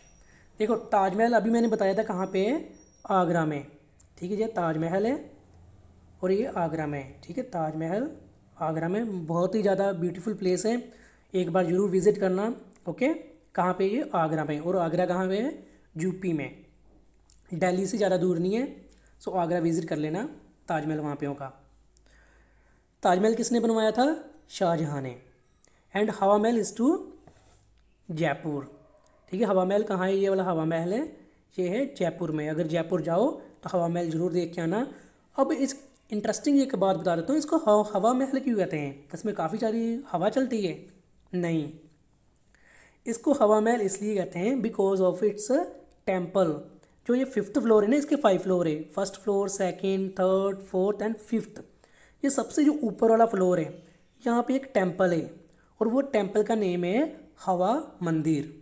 देखो ताजमहल अभी मैंने बताया था कहाँ पे है? आगरा में। ठीक है जी ताजमहल है और ये आगरा में ठीक है ताजमहल आगरा में बहुत ही ज़्यादा ब्यूटीफुल प्लेस है। एक बार ज़रूर विज़िट करना, ओके? कहाँ पे ये? आगरा में। और आगरा कहाँ पे है? यूपी में। दिल्ली से ज़्यादा दूर नहीं है सो आगरा विज़िट कर लेना ताजमहल वहाँ पे होगा। ताजमहल किसने बनवाया था? शाहजहाँ ने। एंड हवा महल इज़ टू जयपुर। ठीक है, हवा महल कहाँ है? ये वाला हवा महल है। ये है जयपुर में। अगर जयपुर जाओ तो हवा महल ज़रूर देख के आना। अब इस इंटरेस्टिंग एक बात बता देता हूँ, इसको हवा महल क्यों कहते हैं? इसमें काफ़ी सारी हवा चलती है। नहीं। इसको हवा महल इसलिए कहते हैं बिकॉज़ ऑफ़ इट्स टेंपल जो ये फिफ्थ फ्लोर है ना, इसके फाइव फ्लोर है। First floor second third fourth and fifth ये सबसे जो ऊपर वाला फ्लोर है, यहाँ पे एक टेंपल है। और वो टेंपल का नेम है हवा मंदिर।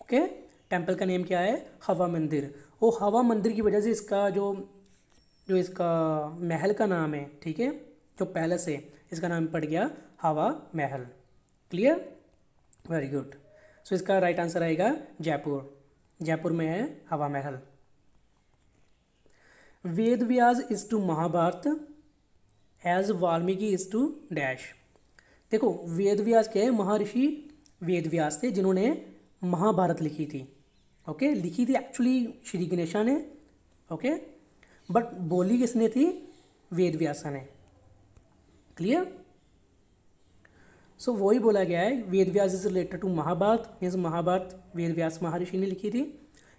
ओके टेंपल का नेम क्या है? हवा मंदिर। वो हवा मंदिर की वजह से इसका जो जो इसका महल का नाम है, ठीक है? जो पैलेस है, इसका नाम पड़ गया हवा महल। क्लियर वेरी गुड सो इसका राइट आंसर आएगा जयपुर। जयपुर में है Hawa Mahal. Ved Vyas is to Mahabharat as Valmiki is to dash देखो, वेद व्यास क्या है महर्षि वेद व्यास थे जिन्होंने महाभारत लिखी थी। ओके लिखी थी एक्चुअली श्री गणेशा ने। ओके बट बोली किसने थी? वेद व्यासा ने। क्लियर सो so, वही बोला गया है Ved Vyas is related to Mahabharat means Mahabharat Ved Vyas Maharshi ने लिखी थी।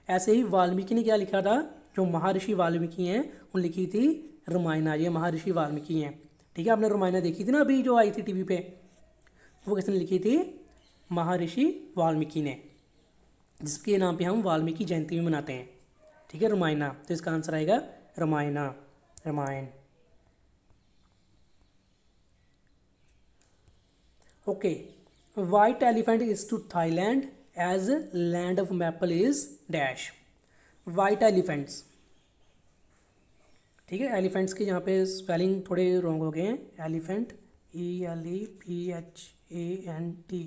ऐसे ही वाल्मीकि ने क्या लिखा था? जो महर्षि वाल्मीकि हैं उन लिखी थी रामायणा ये महर्षि वाल्मीकि हैं। ठीक है आपने रामायणा देखी थी ना अभी जो आई थी टीवी पे? वो किसने लिखी थी? महर्षि वाल्मीकि ने जिसके नाम पे हम वाल्मीकि जयंती भी मनाते हैं। ठीक है रामायणा तो इसका आंसर आएगा Ramayana Ramayan. Okay white elephant is to Thailand as land of maple is dash white elephants ठीक है? एलिफेंट्स के यहाँ पे स्पेलिंग थोड़े रॉन्ग हो गए हैं. Elephant E L E P H A N T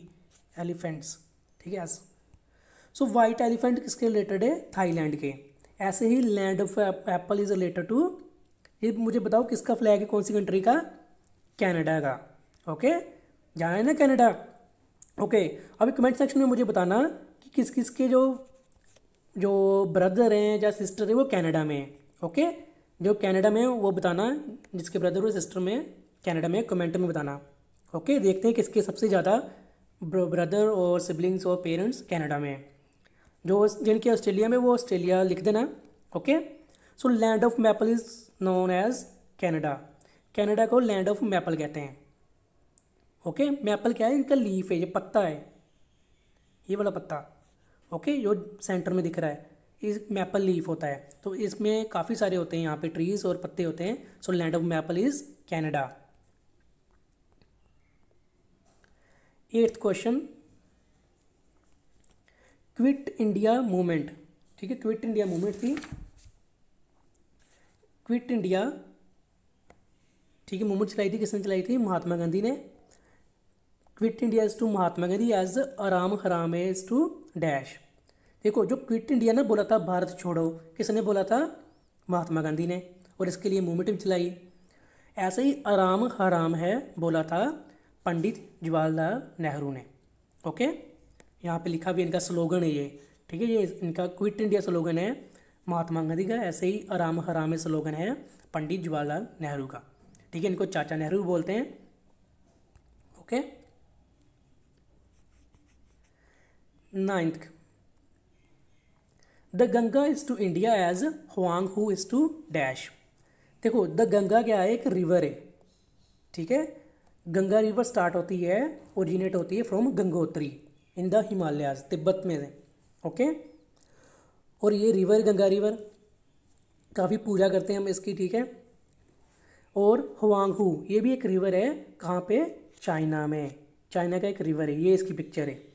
elephants ठीक है? सो वाइट एलिफेंट किसके रिलेटेड है? थाईलैंड के. ऐसे ही land of apple is related to ये मुझे बताओ किसका फ्लैग है? कौन सी कंट्री का? कैनेडा का. ओके जाना है ना कैनेडा ओके अभी कमेंट सेक्शन में मुझे बताना कि किस किस के जो जो ब्रदर हैं या सिस्टर है वो कनाडा में है ओके जो कनाडा में है, वो बताना, जिसके ब्रदर और सिस्टर में कनाडा में कमेंट में बताना ओके देखते हैं किसके सबसे ज़्यादा ब्रदर और सिबलिंग्स और पेरेंट्स कनाडा में जो जिनके ऑस्ट्रेलिया में वो ऑस्ट्रेलिया लिख देना okay so land of maple is known as Canada Canada को लैंड ऑफ़ मैपल कहते हैं। ओके मैपल क्या है? इनका लीफ है, ये पत्ता है। ये वाला पत्ता। ओके जो सेंटर में दिख रहा है। इस मैपल लीफ होता है। तो इसमें काफ़ी सारे होते हैं यहाँ पे ट्रीज और पत्ते होते हैं। So land of maple is Canada eighth question quit India movement ठीक है? क्विट इंडिया मूवमेंट थी। क्विट इंडिया ठीक है? मूवमेंट चलाई थी। किसने चलाई थी? महात्मा गांधी ने। Quit India is to Mahatma Gandhi as आराम हराम इज़ टू डैश। देखो, जो क्विट इंडिया ने बोला था, भारत छोड़ो, किसने बोला था? महात्मा गांधी ने। और इसके लिए मूवमेंट भी चलाई। ऐसे ही आराम हराम है बोला था पंडित जवाहरलाल नेहरू ने। ओके? यहाँ पे लिखा भी इनका स्लोगन है ये। ठीक है, ये इनका क्विट इंडिया स्लोगन है। महात्मा गांधी का ऐसे ही आराम हराम स्लोगन है पंडित जवाहरलाल नेहरू का। ठीक है, इनको चाचा नेहरू बोलते हैं। Okay? Ninth. The Ganga is to India as Huang Ho is to dash. देखो, द गंगा क्या है? एक रिवर है। ठीक है? गंगा रिवर स्टार्ट होती है ओरिजिनेट होती है from Gangotri in the Himalayas Tibet में ओके? और ये रिवर, गंगा रिवर, काफ़ी पूजा करते हैं हम इसकी, ठीक है? और हुआंगहू ये भी एक रिवर है, कहाँ पे? चाइना में। चाइना का एक रिवर है, ये इसकी पिक्चर है।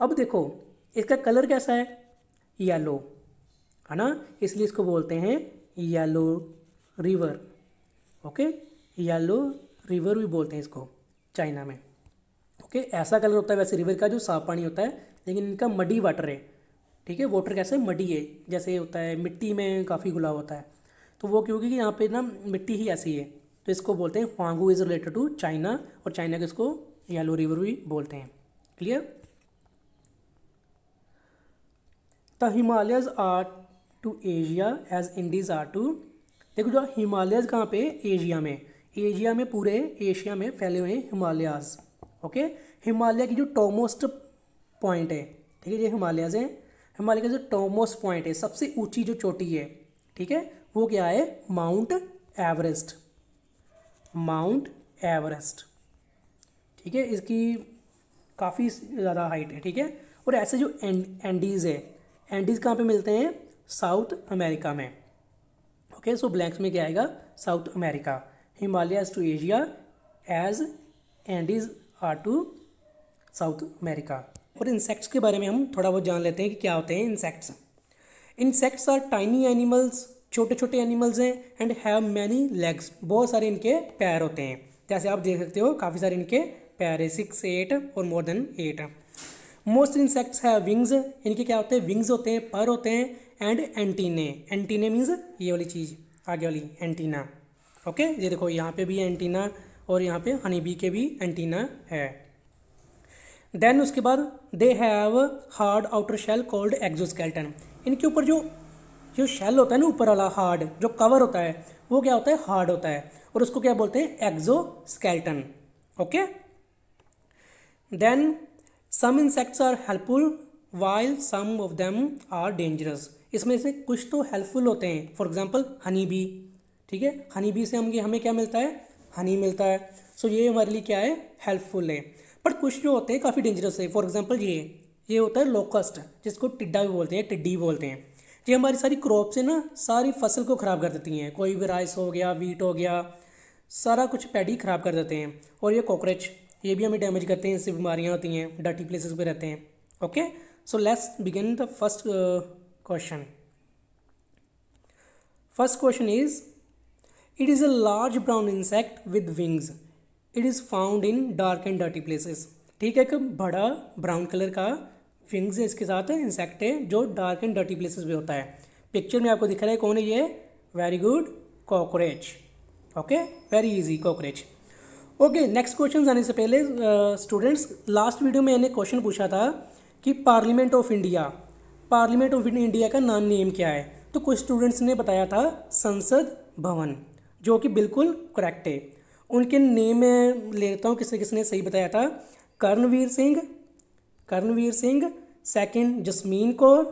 अब देखो, इसका कलर कैसा है? येलो है ना? इसलिए इसको बोलते हैं yellow river okay yellow river भी बोलते हैं इसको, चाइना में ओके ऐसा कलर होता है वैसे रिवर का जो साफ़ पानी होता है, लेकिन इनका मडी वाटर है, ठीक है? वाटर कैसे? मडी है, जैसे होता है, मिट्टी में काफ़ी गुलाब होता है। तो वो क्योंकि यहाँ पे ना मिट्टी ही ऐसी है तो इसको बोलते हैं Huang Ho is related to China और चाइना के इसको येलो रिवर भी बोलते हैं clear Himalayas are to Asia as Andes are to देखो जो हिमालयज कहाँ पे? एशिया में। एशिया में पूरे एशिया में फैले हुए हैं हिमालयाज ओके हिमालय की जो टॉमोस्ट पॉइंट है, ठीक है ये हिमालयाज हैं। हिमालय का जो टॉमोस्ट पॉइंट है, सबसे ऊँची जो चोटी है, ठीक है, वो क्या है? माउंट एवरेस्ट माउंट एवरेस्ट ठीक है, इसकी काफ़ी ज़्यादा हाइट है, ठीक है? और ऐसे जो एंडीज़ है एंडीज़ कहाँ पे मिलते हैं? साउथ अमेरिका में। ओके सो ब्लैंक्स में क्या आएगा? South America Himalayas to Asia as Andes are to South America और इंसेक्ट्स के बारे में हम थोड़ा बहुत जान लेते हैं कि क्या होते हैं insects insects are tiny animals छोटे छोटे एनिमल्स हैं एंड हैव मैनी लेग्स बहुत सारे इनके पैर होते हैं। जैसे आप देख सकते हो, काफ़ी सारे इनके पैर है। सिक्स एट और more than eight most insects है विंग्स इनके क्या होते हैं? विंग्स होते हैं, पर होते हैं एंड एंटीने एंटीने मीन्स ये वाली चीज़, आगे वाली एंटीना ओके ये देखो, यहाँ पे भी एंटीना और यहाँ पे हनी बी के भी एंटीना है. देन उसके बाद they have hard outer shell called exoskeleton इनके ऊपर जो जो शेल होता है ना, ऊपर वाला हार्ड जो कवर होता है, वो क्या होता है? हार्ड होता है. और उसको क्या बोलते हैं? Exoskeleton okay then some insects are helpful while some of them are dangerous इसमें से कुछ तो हेल्पफुल होते हैं. फॉर एग्ज़ाम्पल हनी बी ठीक है? हनी बी से हम हमें क्या मिलता है? हनी मिलता है. सो so, ये हमारे लिए क्या है? हेल्पफुल है. बट कुछ जो होते हैं, काफ़ी डेंजरस है. फॉर एग्ज़ाम्पल ये. ये होता है लोकस्ट जिसको टिड्डा भी बोलते हैं, टिड्डी बोलते हैं. ये हमारी सारी क्रॉप से ना, सारी फ़सल को ख़राब कर देती हैं. कोई भी राइस हो गया वीट हो गया, सारा कुछ पैडी ख़राब कर देते हैं. और ये कॉकरोच ये भी हमें डैमेज करते हैं, इससे बीमारियाँ होती हैं डर्टी प्लेसेस पे रहते हैं। Okay so let's begin the first question first question is it is a large brown insect with wings it is found in dark and dirty places ठीक है, एक बड़ा ब्राउन कलर का विंग्स है, इसके साथ इंसेक्ट है, जो डार्क एंड डर्टी प्लेसेस में होता है। पिक्चर में आपको दिख रहा है कौन है ये? Very good cockroach okay very easy cockroach okay next question आने से पहले स्टूडेंट्स लास्ट वीडियो में मैंने क्वेश्चन पूछा था कि parliament of India parliament of India का नाम नेम क्या है? तो कुछ स्टूडेंट्स ने बताया था संसद भवन, जो कि बिल्कुल करेक्ट है। उनके नेम में लेता हूँ, किसने किसने सही बताया था? Karanveer Singh Karanveer Singh second Jasmeen Kaur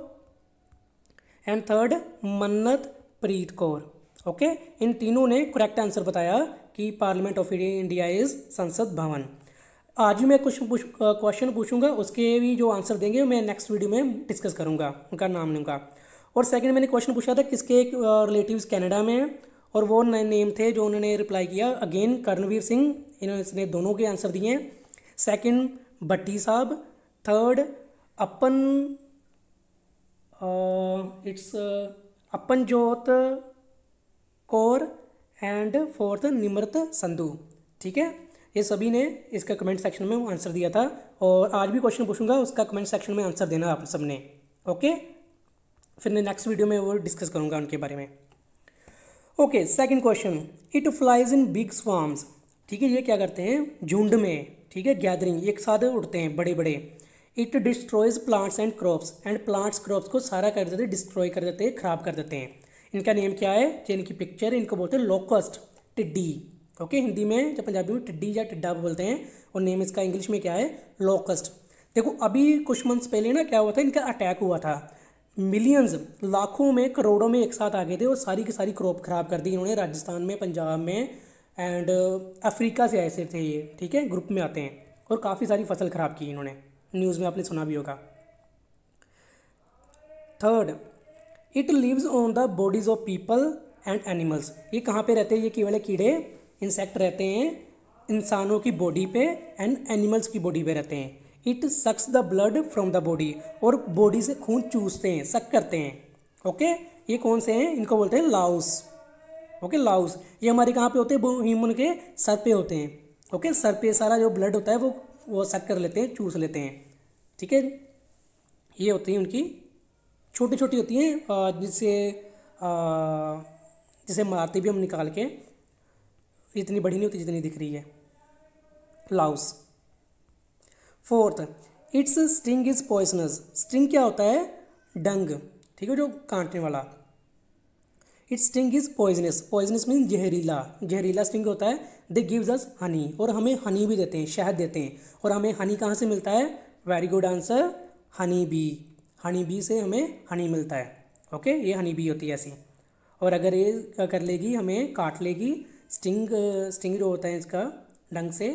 and third Mannat Preet Kaur. Okay in तीनों ने करेक्ट आंसर बताया। कि पार्लियामेंट ऑफ़ इंडिया इज़ संसद भवन आज भी मैं कुछ क्वेश्चन पूछूँगा, उसके भी जो आंसर देंगे, मैं नेक्स्ट वीडियो में डिस्कस करूँगा, उनका नाम लूँगा। और सेकंड मैंने क्वेश्चन पूछा था, किसके एक रिलेटिव्स कनाडा में हैं, और वो नए नेम थे जो उन्होंने रिप्लाई किया। अगेन कर्णवीर सिंह इन्होंने दोनों के आंसर दिए सेकंड भट्टी साहब। Third Apan it's Apanjot Kaur. And fourth Nimrat Sandhu. ठीक है? ये सभी ने इसका कमेंट सेक्शन में आंसर दिया था। और आज भी क्वेश्चन पूछूँगा, उसका कमेंट सेक्शन में आंसर देना आप सबने। ओके फिर मैं नेक्स्ट वीडियो में वो डिस्कस करूँगा उनके बारे में। Okay second question it flies in big swarms ठीक है, ये क्या करते हैं? झुंड में। ठीक है गैदरिंग एक साथ उड़ते हैं बड़े बड़े it destroys plants and crops and plants crops को सारा कर देते डिस्ट्रॉय कर देते हैं खराब कर देते हैं। इनका नेम क्या है? जो इनकी पिक्चर इनको बोलते हैं लोकस्ट टिड्डी। ओके हिंदी में या पंजाबी में टिड्डी या टिड्डा बोलते हैं। और नेम इसका इंग्लिश में क्या है? लोकस्ट देखो, अभी कुछ मंथ्स पहले ना क्या हुआ था? इनका अटैक हुआ था। मिलियंस लाखों में, करोड़ों में एक साथ आ गए थे और सारी की सारी क्रॉप खराब कर दी इन्होंने। राजस्थान में, पंजाब में एंड अफ्रीका से ऐसे थे ये, ठीक है? ग्रुप में आते हैं। और काफ़ी सारी फ़सल खराब की इन्होंने। न्यूज़ में आपने सुना भी होगा। Third it lives on the bodies of people and animals ये कहाँ पे रहते हैं? ये केवल कीड़े इंसेक्ट रहते हैं, इंसानों की बॉडी पे एंड एनिमल्स की बॉडी पे रहते हैं। It sucks the blood from the body और बॉडी से खून चूसते हैं सक करते हैं। ओके ये कौन से हैं? इनको बोलते हैं लाउस। Okay Laue's. ये हमारे कहाँ पे होते हैं? ह्यूमन के सर पे होते हैं। ओके सर पे सारा जो ब्लड होता है, वो वो सक कर लेते हैं, चूस लेते हैं। ठीक है? ये होती है उनकी छोटी छोटी होती हैं जिससे जिसे मारते भी हम निकाल के इतनी बड़ी नहीं होती जितनी दिख रही है। Louse fourth its string is poisonous string क्या होता है? डंग ठीक है, जो काटने वाला। Its sting is poisonous poisonous mean जहरीला। जहरीला स्टिंग होता है दे गिव्स अस हनी और हमें हनी भी देते हैं, शहद देते हैं। और हमें हनी कहाँ से मिलता है? Very good answer honey bee honey bee से हमें हनी मिलता है, ओके? ये हनी बी होती है ऐसी। और अगर ये कर लेगी, हमें काट लेगी, स्टिंग स्टिंग जो होता है इसका, डंग से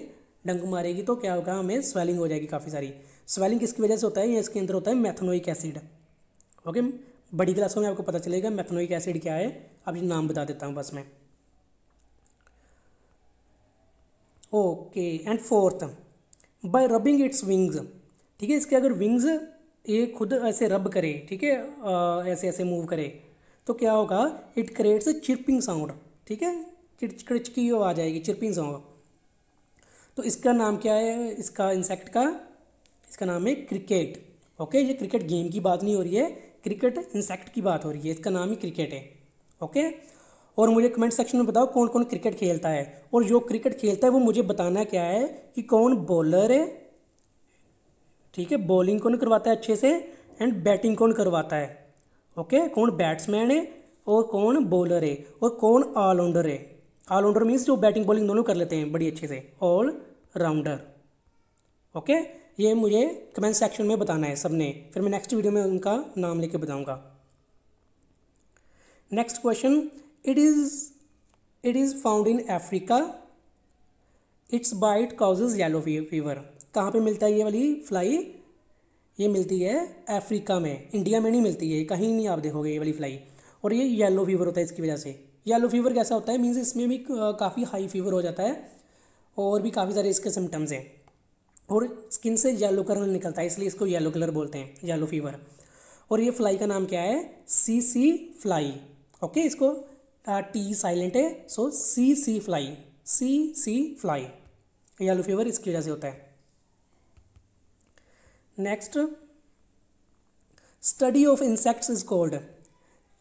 डंग मारेगी तो क्या होगा, हमें स्वेलिंग हो जाएगी काफ़ी सारी। स्वेलिंग किसकी वजह से होता है? या इसके अंदर होता है मैथनोइक एसिड, ओके? बड़ी क्लासों में आपको पता चलेगा मैथनोइक एसिड क्या है। अब ये नाम बता देता हूँ बस मैं। Okay, and fourth by rubbing its wings ठीक है? इसके अगर विंग्स ये खुद ऐसे रब करे, ठीक है? ऐसे ऐसे मूव करे तो क्या होगा? इट क्रिएट्स चिरपिंग साउंड ठीक है? चिड़चिड़ की आवाज़ आएगी चिरपिंग साउंड तो इसका नाम क्या है? इसका इंसेक्ट का, इसका नाम है क्रिकेट ओके ये क्रिकेट गेम की बात नहीं हो रही है क्रिकेट इंसेक्ट की बात हो रही है, इसका नाम ही क्रिकेट है ओके और मुझे कमेंट सेक्शन में बताओ कौन कौन क्रिकेट खेलता है, और जो क्रिकेट खेलता है वो मुझे बताना क्या है कि कौन बॉलर है ठीक है? बॉलिंग कौन करवाता है अच्छे से? एंड बैटिंग कौन करवाता है? ओके कौन बैट्समैन है? और कौन बॉलर है? और कौन ऑलराउंडर है? ऑलराउंडर मीन्स जो बैटिंग बॉलिंग दोनों कर लेते हैं बड़ी अच्छे से। ऑल राउंडर ओके ये मुझे कमेंट सेक्शन में बताना है सबने। फिर मैं नेक्स्ट वीडियो में उनका नाम लेके बताऊँगा। Next question it is it is found in Africa its bite causes yellow fever कहाँ पे मिलता है ये वाली फ्लाई ये मिलती है अफ्रीका में। इंडिया में नहीं मिलती है, कहीं नहीं आप देखोगे ये वाली फ्लाई और ये येलो फीवर होता है इसकी वजह से। येलो फीवर कैसा होता है? मीन्स इसमें भी काफ़ी हाई फीवर हो जाता है और भी काफ़ी सारे इसके सिम्टम्स हैं। और स्किन से येलो कलर निकलता है, इसलिए इसको येलो कलर बोलते हैं येलो फीवर और ये फ्लाई का नाम क्या है? सी सी फ्लाई ओके इसको टी साइलेंट है सो सी सी फ्लाई सी सी फ्लाई येलो फीवर इसकी वजह से होता है। Next study of insects is cold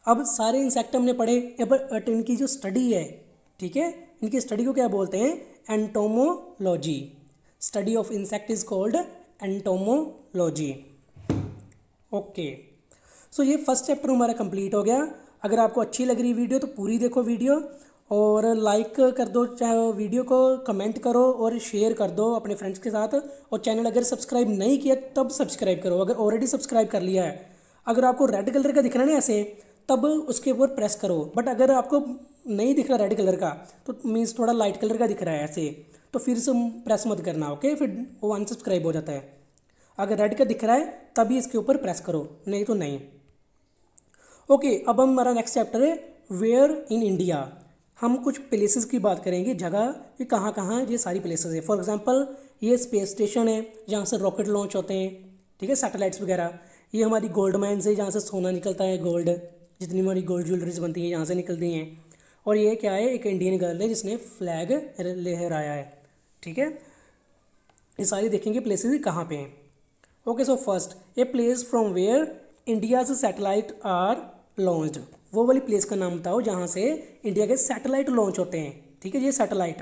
अब सारे इंसेक्ट हमने पढ़े बट इनकी जो स्टडी है, ठीक है? इनकी स्टडी को क्या बोलते हैं? Entomology study of insect is called entomology okay so ये फ़र्स्ट चैप्टर हमारा कंप्लीट हो गया। अगर आपको अच्छी लग रही वीडियो तो पूरी देखो वीडियो। और लाइक कर दो वीडियो को कमेंट करो और शेयर कर दो अपने फ्रेंड्स के साथ। और चैनल अगर सब्सक्राइब नहीं किया, तब सब्सक्राइब करो। अगर ऑलरेडी सब्सक्राइब कर लिया है। अगर आपको रेड कलर का दिख रहा है ना ऐसे, तब उसके ऊपर प्रेस करो। बट अगर आपको नहीं दिख रहा रेड कलर का तो मीन्स थोड़ा लाइट कलर का दिख रहा है ऐसे। तो फिर से प्रेस मत करना ओके फिर वो अनसब्सक्राइब हो जाता है। अगर रेड का दिख रहा है, तभी इसके ऊपर प्रेस करो। नहीं तो नहीं। ओके अब हम हमारा नेक्स्ट चैप्टर है वेयर इन इंडिया हम कुछ प्लेसेस की बात करेंगे, जगह कि कहाँ कहाँ ये सारी प्लेसेस है। फॉर एग्जांपल ये स्पेस स्टेशन है, जहाँ से रॉकेट लॉन्च होते हैं, ठीक है सैटेलाइट्स वगैरह। ये हमारी गोल्ड माइन्स है, जहाँ से सोना निकलता है गोल्ड जितनी हमारी गोल्ड ज्वेलरीज बनती हैं यहाँ से निकलती हैं। और ये क्या है, एक इंडियन गर्ल है, जिसने फ्लैग लहराया है, ठीक है? ये सारी देखेंगे प्लेसेस कहाँ पे हैं। Okay so first a place from where India से सैटेलाइट आर लॉन्च्ड वो वाली प्लेस का नाम बताओ जहाँ से इंडिया के सैटेलाइट लॉन्च होते हैं। ठीक है, ये सैटेलाइट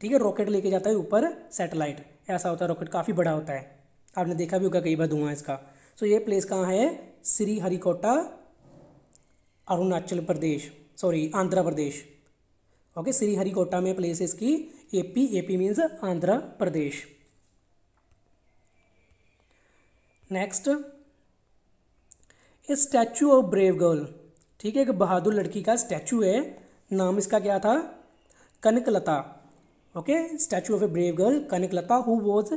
ठीक है रॉकेट लेके जाता है ऊपर सैटेलाइट ऐसा होता है रॉकेट काफ़ी बड़ा होता है। आपने देखा भी होगा कई बार धुआँ इसका। सो ये प्लेस कहाँ है? Sriharikota, Arunachal Pradesh. Sorry Andhra Pradesh. Okay Sriharikota में प्लेस है इसकी AP AP means Andhra Pradesh. Next a statue of brave girl ठीक है, एक बहादुर लड़की का स्टैचू है। नाम इसका क्या था? Kanaklata. Okay, statue of a brave girl, Kanaklata who was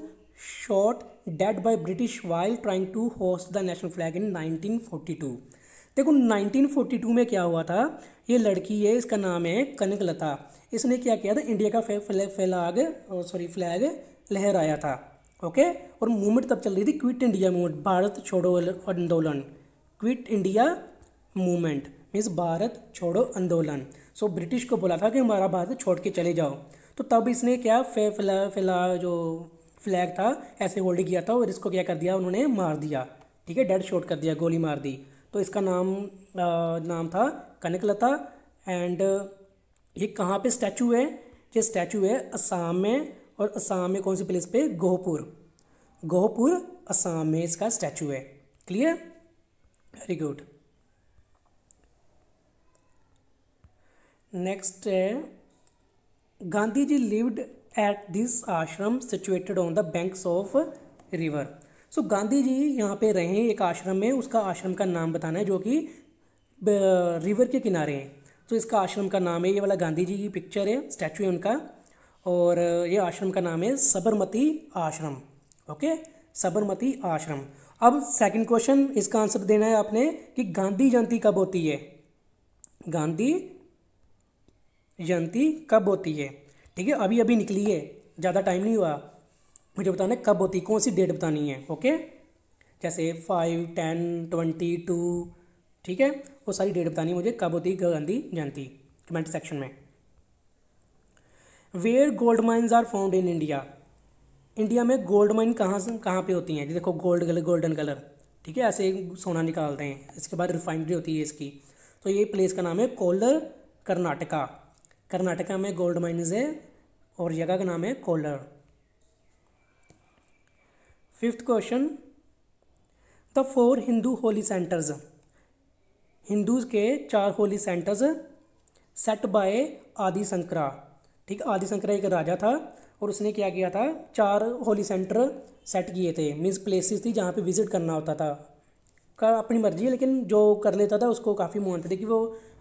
shot dead by British while trying to host the national flag in 1942 देखो 1942 में क्या हुआ था? ये लड़की है, इसका नाम है कनकलता। इसने क्या किया था? इंडिया का फ्लैग सॉरी फ्लैग लहराया था। ओके, और मूवमेंट तब चल रही थी क्विट इंडिया मूवमेंट भारत छोड़ो आंदोलन। Quit India movement means Bharat छोड़ो आंदोलन। सो ब्रिटिश को बोला था कि हमारा भारत छोड़ के चले जाओ। तो तब इसने क्या फे फिला फिला जो फ्लैग था ऐसे होल्ड किया था और इसको क्या कर दिया उन्होंने मार दिया। ठीक है डेड शॉट कर दिया गोली मार दी। तो इसका नाम आ, नाम था कनकलता एंड ये कहाँ पे स्टैचू है? ये स्टैचू है असम में और असम में कौन सी प्लेस पे? गोहपुर। गोहपुर असम में इसका स्टैचू है। क्लियर वेरी गुड नेक्स्ट है Gandhi ji lived at this ashram situated on the banks of river so Gandhi ji यहाँ पे रहे, एक आश्रम में, उसका आश्रम का नाम बताना है, जो कि रिवर के किनारे हैं। तो इसका आश्रम का नाम है, ये वाला गांधी जी की पिक्चर है स्टैचू है उनका। और ये आश्रम का नाम है सबरमती आश्रम ओके सबरमती आश्रम अब सेकंड क्वेश्चन इसका आंसर देना है आपने कि गांधी जयंती कब होती है? गांधी जयंती कब होती है? ठीक है अभी अभी निकली है ज़्यादा टाइम नहीं हुआ। मुझे बताना कब होती है, कौन सी डेट बतानी है ओके जैसे फाइव टेन ट्वेंटी टू ठीक है? वो सारी डेट बतानी है मुझे, कब होती है गांधी जयंती कमेंट सेक्शन में। Where gold mines are found in India India में गोल्ड माइन कहाँ से, कहाँ पे होती हैं? देखो गोल्ड कलर गोल्डन कलर ठीक है? ऐसे सोना निकालते हैं। इसके बाद रिफाइनरी होती है इसकी। तो ये प्लेस का नाम है कोलर कर्नाटका। कर्नाटका में गोल्ड माइन्स है और जगह का नाम है Kolar. Fifth question the four Hindu holy centres Hindus के चार होली सेंटर्स सेट बाय आदि शंकरा ठीक आदि शंकरा एक राजा था और उसने क्या किया था? चार होली सेंटर सेट किए थे। मीन्स प्लेसेस थी जहाँ पे विज़िट करना होता था। का अपनी मर्ज़ी है, लेकिन जो कर लेता था उसको काफ़ी मानते थे कि वो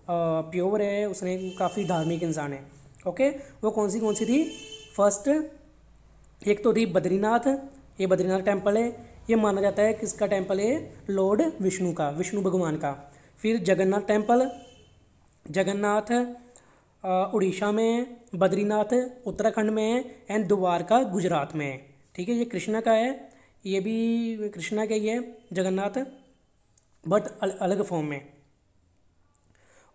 प्योर है उसने काफ़ी धार्मिक इंसान है ओके? वो कौन सी कौन सी थी? फ़र्स्ट एक तो थी बद्रीनाथ ये बद्रीनाथ टेंपल है ये माना जाता है किसका टेंपल है? लॉर्ड विष्णु का विष्णु भगवान का। फिर जगन्नाथ टेंपल जगन्नाथ उड़ीसा में बद्रीनाथ उत्तराखंड में है एंड द्वारका गुजरात में है। ठीक है ये कृष्णा का है ये भी कृष्णा का ही है जगन्नाथ बट अल, अलग फॉर्म में।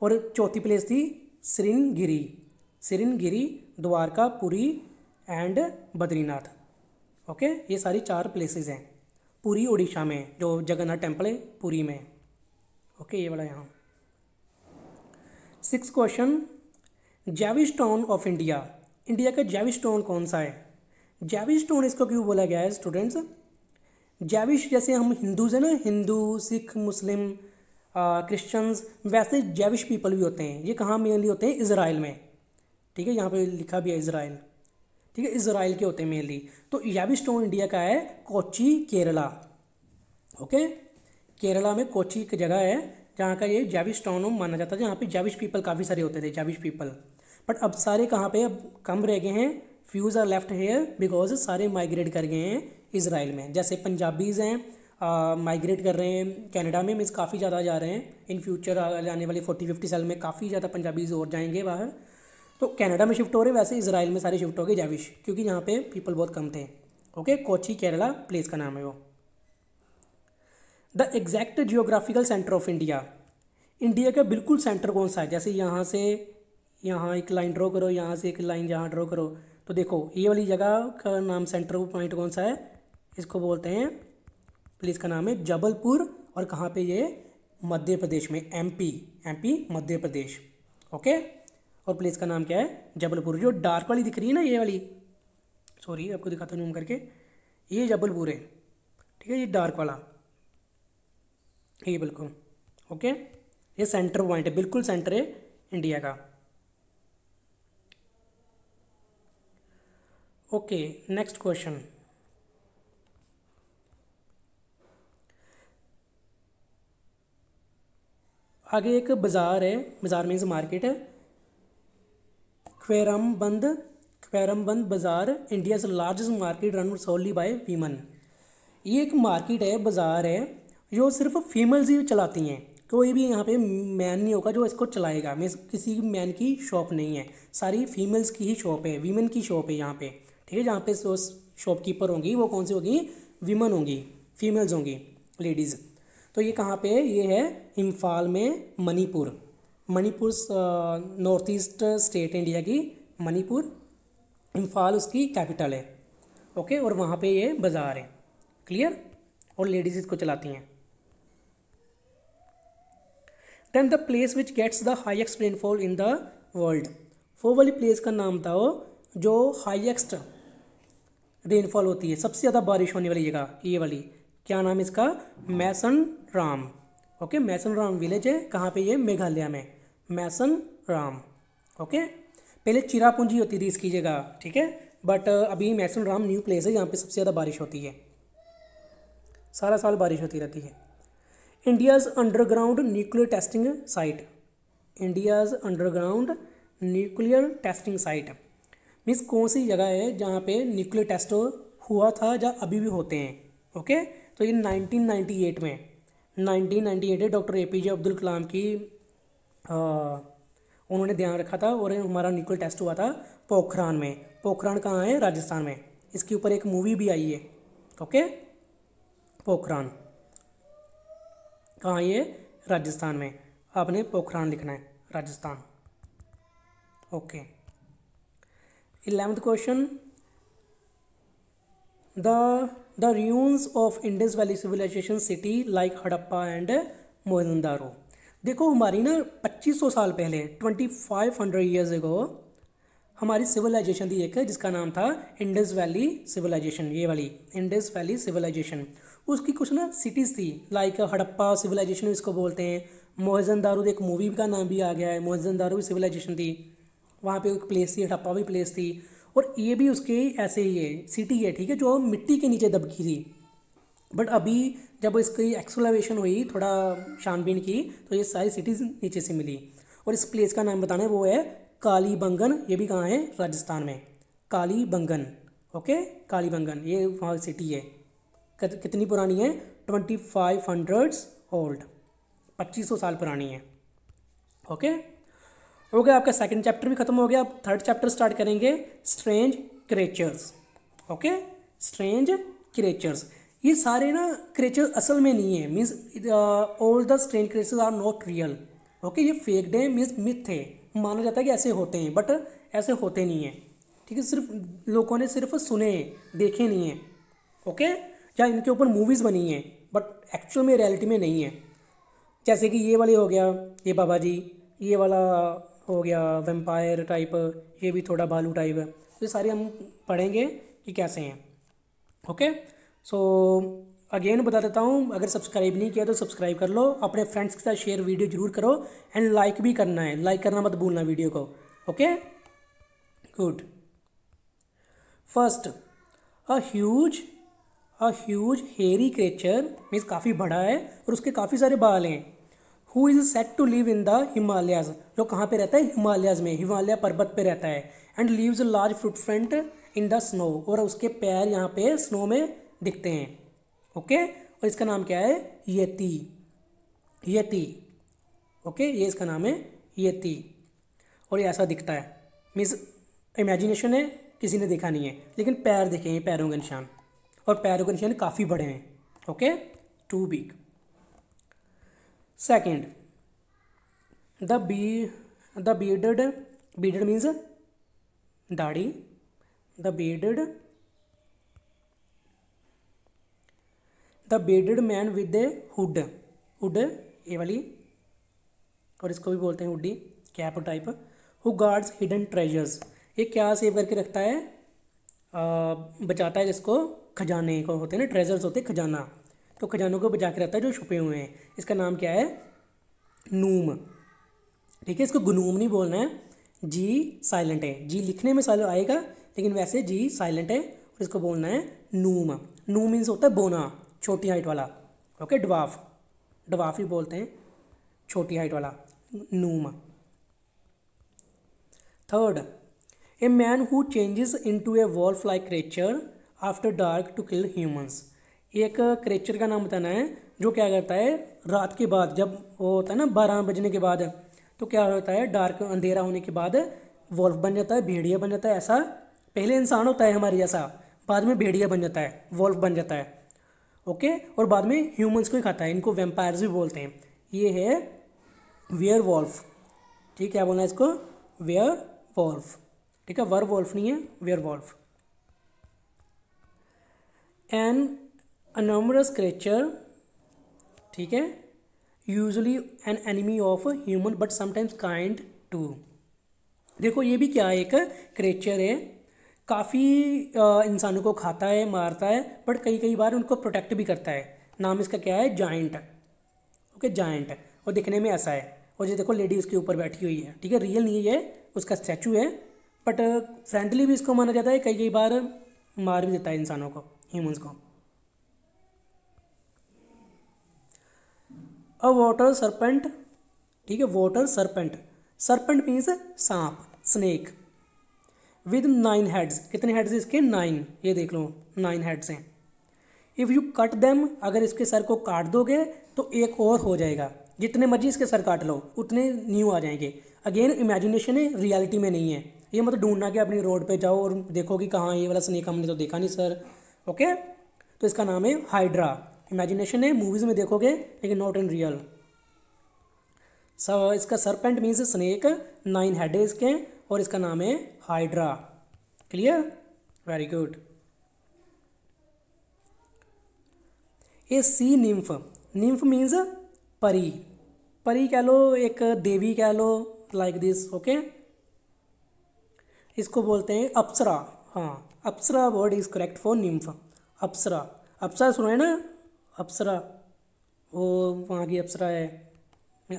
और चौथी प्लेस थी श्रृंगिरी श्रृंगिरी द्वारका पुरी एंड बद्रीनाथ। ओके ये सारी चार प्लेसेस हैं। पुरी उड़ीसा में, जो जगन्नाथ टेंपल है, पुरी में। ओके ये वाला यहाँ। सिक्स क्वेश्चन जैविस स्टोन ऑफ़ इंडिया इंडिया का जैविस स्टोन कौन सा है? जैविस स्टोन इसको क्यों बोला गया है स्टूडेंट्स जैविश जैसे हम हिंदूज हैं ना, हिंदू, सिख, मुस्लिम क्रिश्चियंस वैसे जैविश पीपल भी होते हैं। ये कहाँ मेनली होते हैं? इसराइल में। ठीक है? यहाँ पे लिखा भी है इसराइल ठीक है? इसराइल के होते हैं मेनली तो जैविश स्टोन इंडिया का है कोची केरला ओके केरला में कोची एक जगह है, जहाँ का ये जैविश टाउन माना जाता है जहाँ पे जैविश पीपल काफ़ी सारे होते थे जैविश पीपल बट अब सारे कहाँ पे अब कम रह गए हैं? Few are left here because सारे माइग्रेट कर गए हैं इसराइल में। जैसे पंजाबीज़ हैं माइग्रेट कर रहे हैं। कनाडा में मीन्स काफ़ी ज़्यादा जा रहे हैं। इन फ्यूचर आने वाले फोर्टी फिफ्टी साल में काफ़ी ज़्यादा पंजाबीज़ और जाएँगे बाहर। तो कनाडा में शिफ्ट हो रहे हैं, वैसे इसराइल में सारे शिफ्ट हो गए जाविश क्योंकि यहाँ पे पीपल बहुत कम थे। ओके कोची केरला प्लेस का नाम है वो। The exact geographical centre of India India का बिल्कुल सेंटर कौन सा है? जैसे यहाँ से, यहाँ एक लाइन ड्रॉ करो, यहाँ से एक लाइन यहाँ ड्रॉ करो। तो देखो, ये वाली जगह का नाम सेंटर पॉइंट कौन सा है? इसको बोलते हैं प्लेस का नाम है जबलपुर और कहाँ पे ये मध्य प्रदेश में MP MP Madhya Pradesh, okay? और प्लेस का नाम क्या है? जबलपुर। जो डार्क वाली दिख रही है ना ये वाली। सॉरी आपको दिखाता हूँ करके। ये जबलपुर है। ठीक है, ये डार्क वाला। ये बिल्कुल, ओके? ये सेंटर पॉइंट है, बिल्कुल सेंटर है इंडिया का। ओके नेक्स्ट क्वेश्चन आगे एक बाज़ार है, बाज़ार मीन्स मार्केट है। बंद Khwairamband Bazaar India largest market run solely by women ये एक मार्केट है, बाज़ार है, जो सिर्फ़ फीमेल्स ही चलाती हैं। कोई भी यहाँ पे मैन नहीं होगा जो इसको चलाएगा। मीन्स किसी मैन की शॉप नहीं है। सारी फीमेल्स की ही शॉप है वीमेन की शॉप है यहाँ पे। ठीक है, जहाँ पे शॉपकीपर होंगी, वो कौन सी होगी? वीमन होंगी फीमेल्स होंगी लेडीज़ तो ये कहाँ पे ये है इम्फाल में Manipur. Manipur north east state India की मणिपुर। इम्फाल उसकी कैपिटल है। ओके और वहाँ पे ये बाज़ार है। क्लियर और लेडीज़ इसको चलाती हैं। Then the place which gets the highest rainfall in the world वो वाली प्लेस का नाम था वो जो हाइएस्ट रेनफॉल होती है। सबसे ज़्यादा बारिश होने वाली जगह, ये वाली। क्या नाम इसका? Mawsynram okay Mawsynram village है। कहाँ पे ये? मेघालय में। मैसन राम ओके, पहले चिरापूंजी होती थी इसकी जगह, ठीक है? बट अभी मैसन राम न्यू प्लेस है। जहाँ पे सबसे ज़्यादा बारिश होती है। सारा साल बारिश होती रहती है। India's underground nuclear testing site India's underground nuclear testing site means कौन सी जगह है जहाँ पे न्यूक्लियर टेस्ट हुआ था या अभी भी होते हैं? ओके तो ये 1998 में 1998 है doctor A P J Abdul Kalam की आ, उन्होंने ध्यान रखा था और हमारा न्यूक्लियर टेस्ट हुआ था पोखरान में। पोखरान कहाँ है? राजस्थान में। इसके ऊपर एक मूवी भी आई है। ओके? पोखरान। कहाँ ये? राजस्थान में। आपने पोखरान लिखना है। Rajasthan. Okay. Eleventh question. The the ruins of Indus valley civilisation city like Harappa and Mohenjo-daro. देखो, हमारी ना 2500 साल पहले 2500 ईयर्स एगो हमारी सिविलाइजेशन थी एक, जिसका नाम था इंडस वैली सिविलाइजेशन ये वाली इंडस वैली सिविलाइजेशन उसकी कुछ ना सिटीज़ थी लाइक हड़प्पा सिविलाइजेशन इसको बोलते हैं. मोहजन दारू एक मूवी का नाम भी आ गया है मोहजन दारू सिविलाइजेशन थी. वहाँ पे एक प्लेस थी हड़प्पा भी प्लेस थी. और ये भी उसके ऐसे ही है, सिटी है, ठीक है, जो मिट्टी के नीचे दबकी थी। बट अभी जब इसकी एक्सप्लोरेशन हुई, थोड़ा छानबीन की तो ये सारी सिटीज़ नीचे से मिली। और इस प्लेस का नाम बताना है, वो है काली बंगन ये भी कहाँ है? राजस्थान में। काली बंगन ओके काली बंगन ये वहाँ सिटी है। कितनी पुरानी है? ट्वेंटी फाइव हंड्रेड्स ओल्ड पच्चीस सौ साल पुरानी है ओके हो गया आपका सेकंड चैप्टर भी खत्म हो गया, अब थर्ड चैप्टर स्टार्ट करेंगे strange creatures okay strange creatures ये सारे ना क्रेचर्स असल में नहीं है means all the strange creatures are not real okay ये फेक डे मीन्स मिथ है। माना जाता है कि ऐसे होते हैं बट ऐसे होते नहीं हैं, ठीक है? सिर्फ़ लोगों ने सिर्फ़ सुने देखे नहीं हैं ओके या इनके ऊपर मूवीज़ बनी हैं बट एक्चुअल में रियलिटी में नहीं है। जैसे कि ये वाले हो गया, ये बाबा जी ये वाला हो गया वेम्पायर टाइप ये भी थोड़ा बालू टाइप है। तो ये सारे हम पढ़ेंगे कि कैसे हैं। ओके सो अगेन बता देता हूँ, अगर सब्सक्राइब नहीं किया तो सब्सक्राइब कर लो, अपने फ्रेंड्स के साथ शेयर वीडियो ज़रूर करो एंड लाइक भी करना है। लाइक करना मत भूलना वीडियो को। Okay good first a huge a huge hairy creature means काफ़ी बड़ा है और उसके काफ़ी सारे बाल हैं। Who is said to live in the Himalayas जो कहाँ पे रहता है? हिमालयाज में, हिमालय पर्वत पे रहता है। And leaves large footprint in the snow और उसके पैर यहाँ पे स्नो में दिखते हैं। Okay okay? और इसका नाम क्या है? यति यति ओके ये इसका नाम है यति और ये ऐसा दिखता है। मीन्स इमेजिनेशन है, किसी ने देखा नहीं है। लेकिन पैर दिखे हैं पैरों के निशान। और पैरों के निशान काफ़ी बड़े हैं। Okay too big second the B the bearded bearded means दाढ़ी the bearded the bearded man with a hood hood ये वाली और इसको भी बोलते हैं hoodie cap type who guards hidden treasures ये क्या सेव करके रखता है? आ, बचाता है जिसको खजाने को होते हैं ना ट्रेजर्स होते हैं खजाना। तो खजानों को बचा के रखता है जो छुपे हुए हैं। इसका नाम क्या है? नूम। ठीक है, इसको गुनूम नहीं बोलना है। जी साइलेंट है। जी लिखने में साइलेंट आएगा, लेकिन वैसे जी साइलेंट है और इसको बोलना है नूम। नूम मीन्स होता है बोना, छोटी हाइट वाला। ओके डवाफ डवाफ ही बोलते हैं, छोटी हाइट वाला। Gnome. Third a man who changes into a wolf like creature after dark to kill humans एक क्रेचर का नाम बताना है जो क्या करता है, रात के बाद जब वो होता है ना, बारह बजने के बाद तो क्या होता है डार्क अंधेरा होने के बाद वॉल्फ बन जाता है, भेड़िया बन जाता है, ऐसा पहले इंसान होता है हमारे जैसा, बाद में भेड़िया बन जाता है वॉल्फ बन जाता है ओके और बाद में ह्यूमंस को ही खाता है, इनको वेम्पायर्स भी बोलते हैं। ये है वेयर वॉल्फ ठीक है बोलना है इसको? वेयर वॉल्फ ठीक है वर वॉल्फ नहीं है वेयर वॉल्फ अनमरस क्रेचर ठीक है? Usually an enemy of human but sometimes kind to देखो, ये भी क्या है? एक क्रेचर है। काफ़ी इंसानों को खाता है, मारता है बट कई कई बार उनको प्रोटेक्ट भी करता है। नाम इसका क्या है? जाइंट ओके जाइंट और दिखने में ऐसा है। और ये देखो लेडी उसके ऊपर बैठी हुई है। ठीक है? रियल नहीं है उसका स्टैचू है। बट फ्रेंडली भी इसको माना जाता है। कई कई बार मार भी देता है इंसानों को ह्यूमंस को। अ वाटर सरपेंट, ठीक है, वाटर सरपेंट। सरपेंट मीन्स सांप स्नेक विद नाइन हेड्स कितने हेड्स इसके? नाइन ये देख लो नाइन हेड्स हैं। इफ़ यू कट देम अगर इसके सर को काट दोगे तो एक और हो जाएगा। जितने मर्ज़ी इसके सर काट लो, उतने न्यू आ जाएँगे। अगेन इमेजिनेशन है रियलिटी में नहीं है। ये मतलब ढूंढना कि अपनी रोड पे जाओ और देखो कि कहाँ ये वाला स्नेक हमने तो देखा नहीं सर ओके तो इसका नाम है हाइड्रा इमेजिनेशन है मूवीज़ में देखोगे, लेकिन नॉट इन रियल इसका serpent means snake nine head है इसके और इसका नाम है Hydra clear very good a sea nymph nymph means परी. परी कह लो, एक देवी कह लो लाइक दिस ओके इसको बोलते हैं अप्सरा. हाँ apsara word is correct for nymph apsara. अप्सरा सुना है ना? अप्सरा, वो वहाँ की अप्सरा है।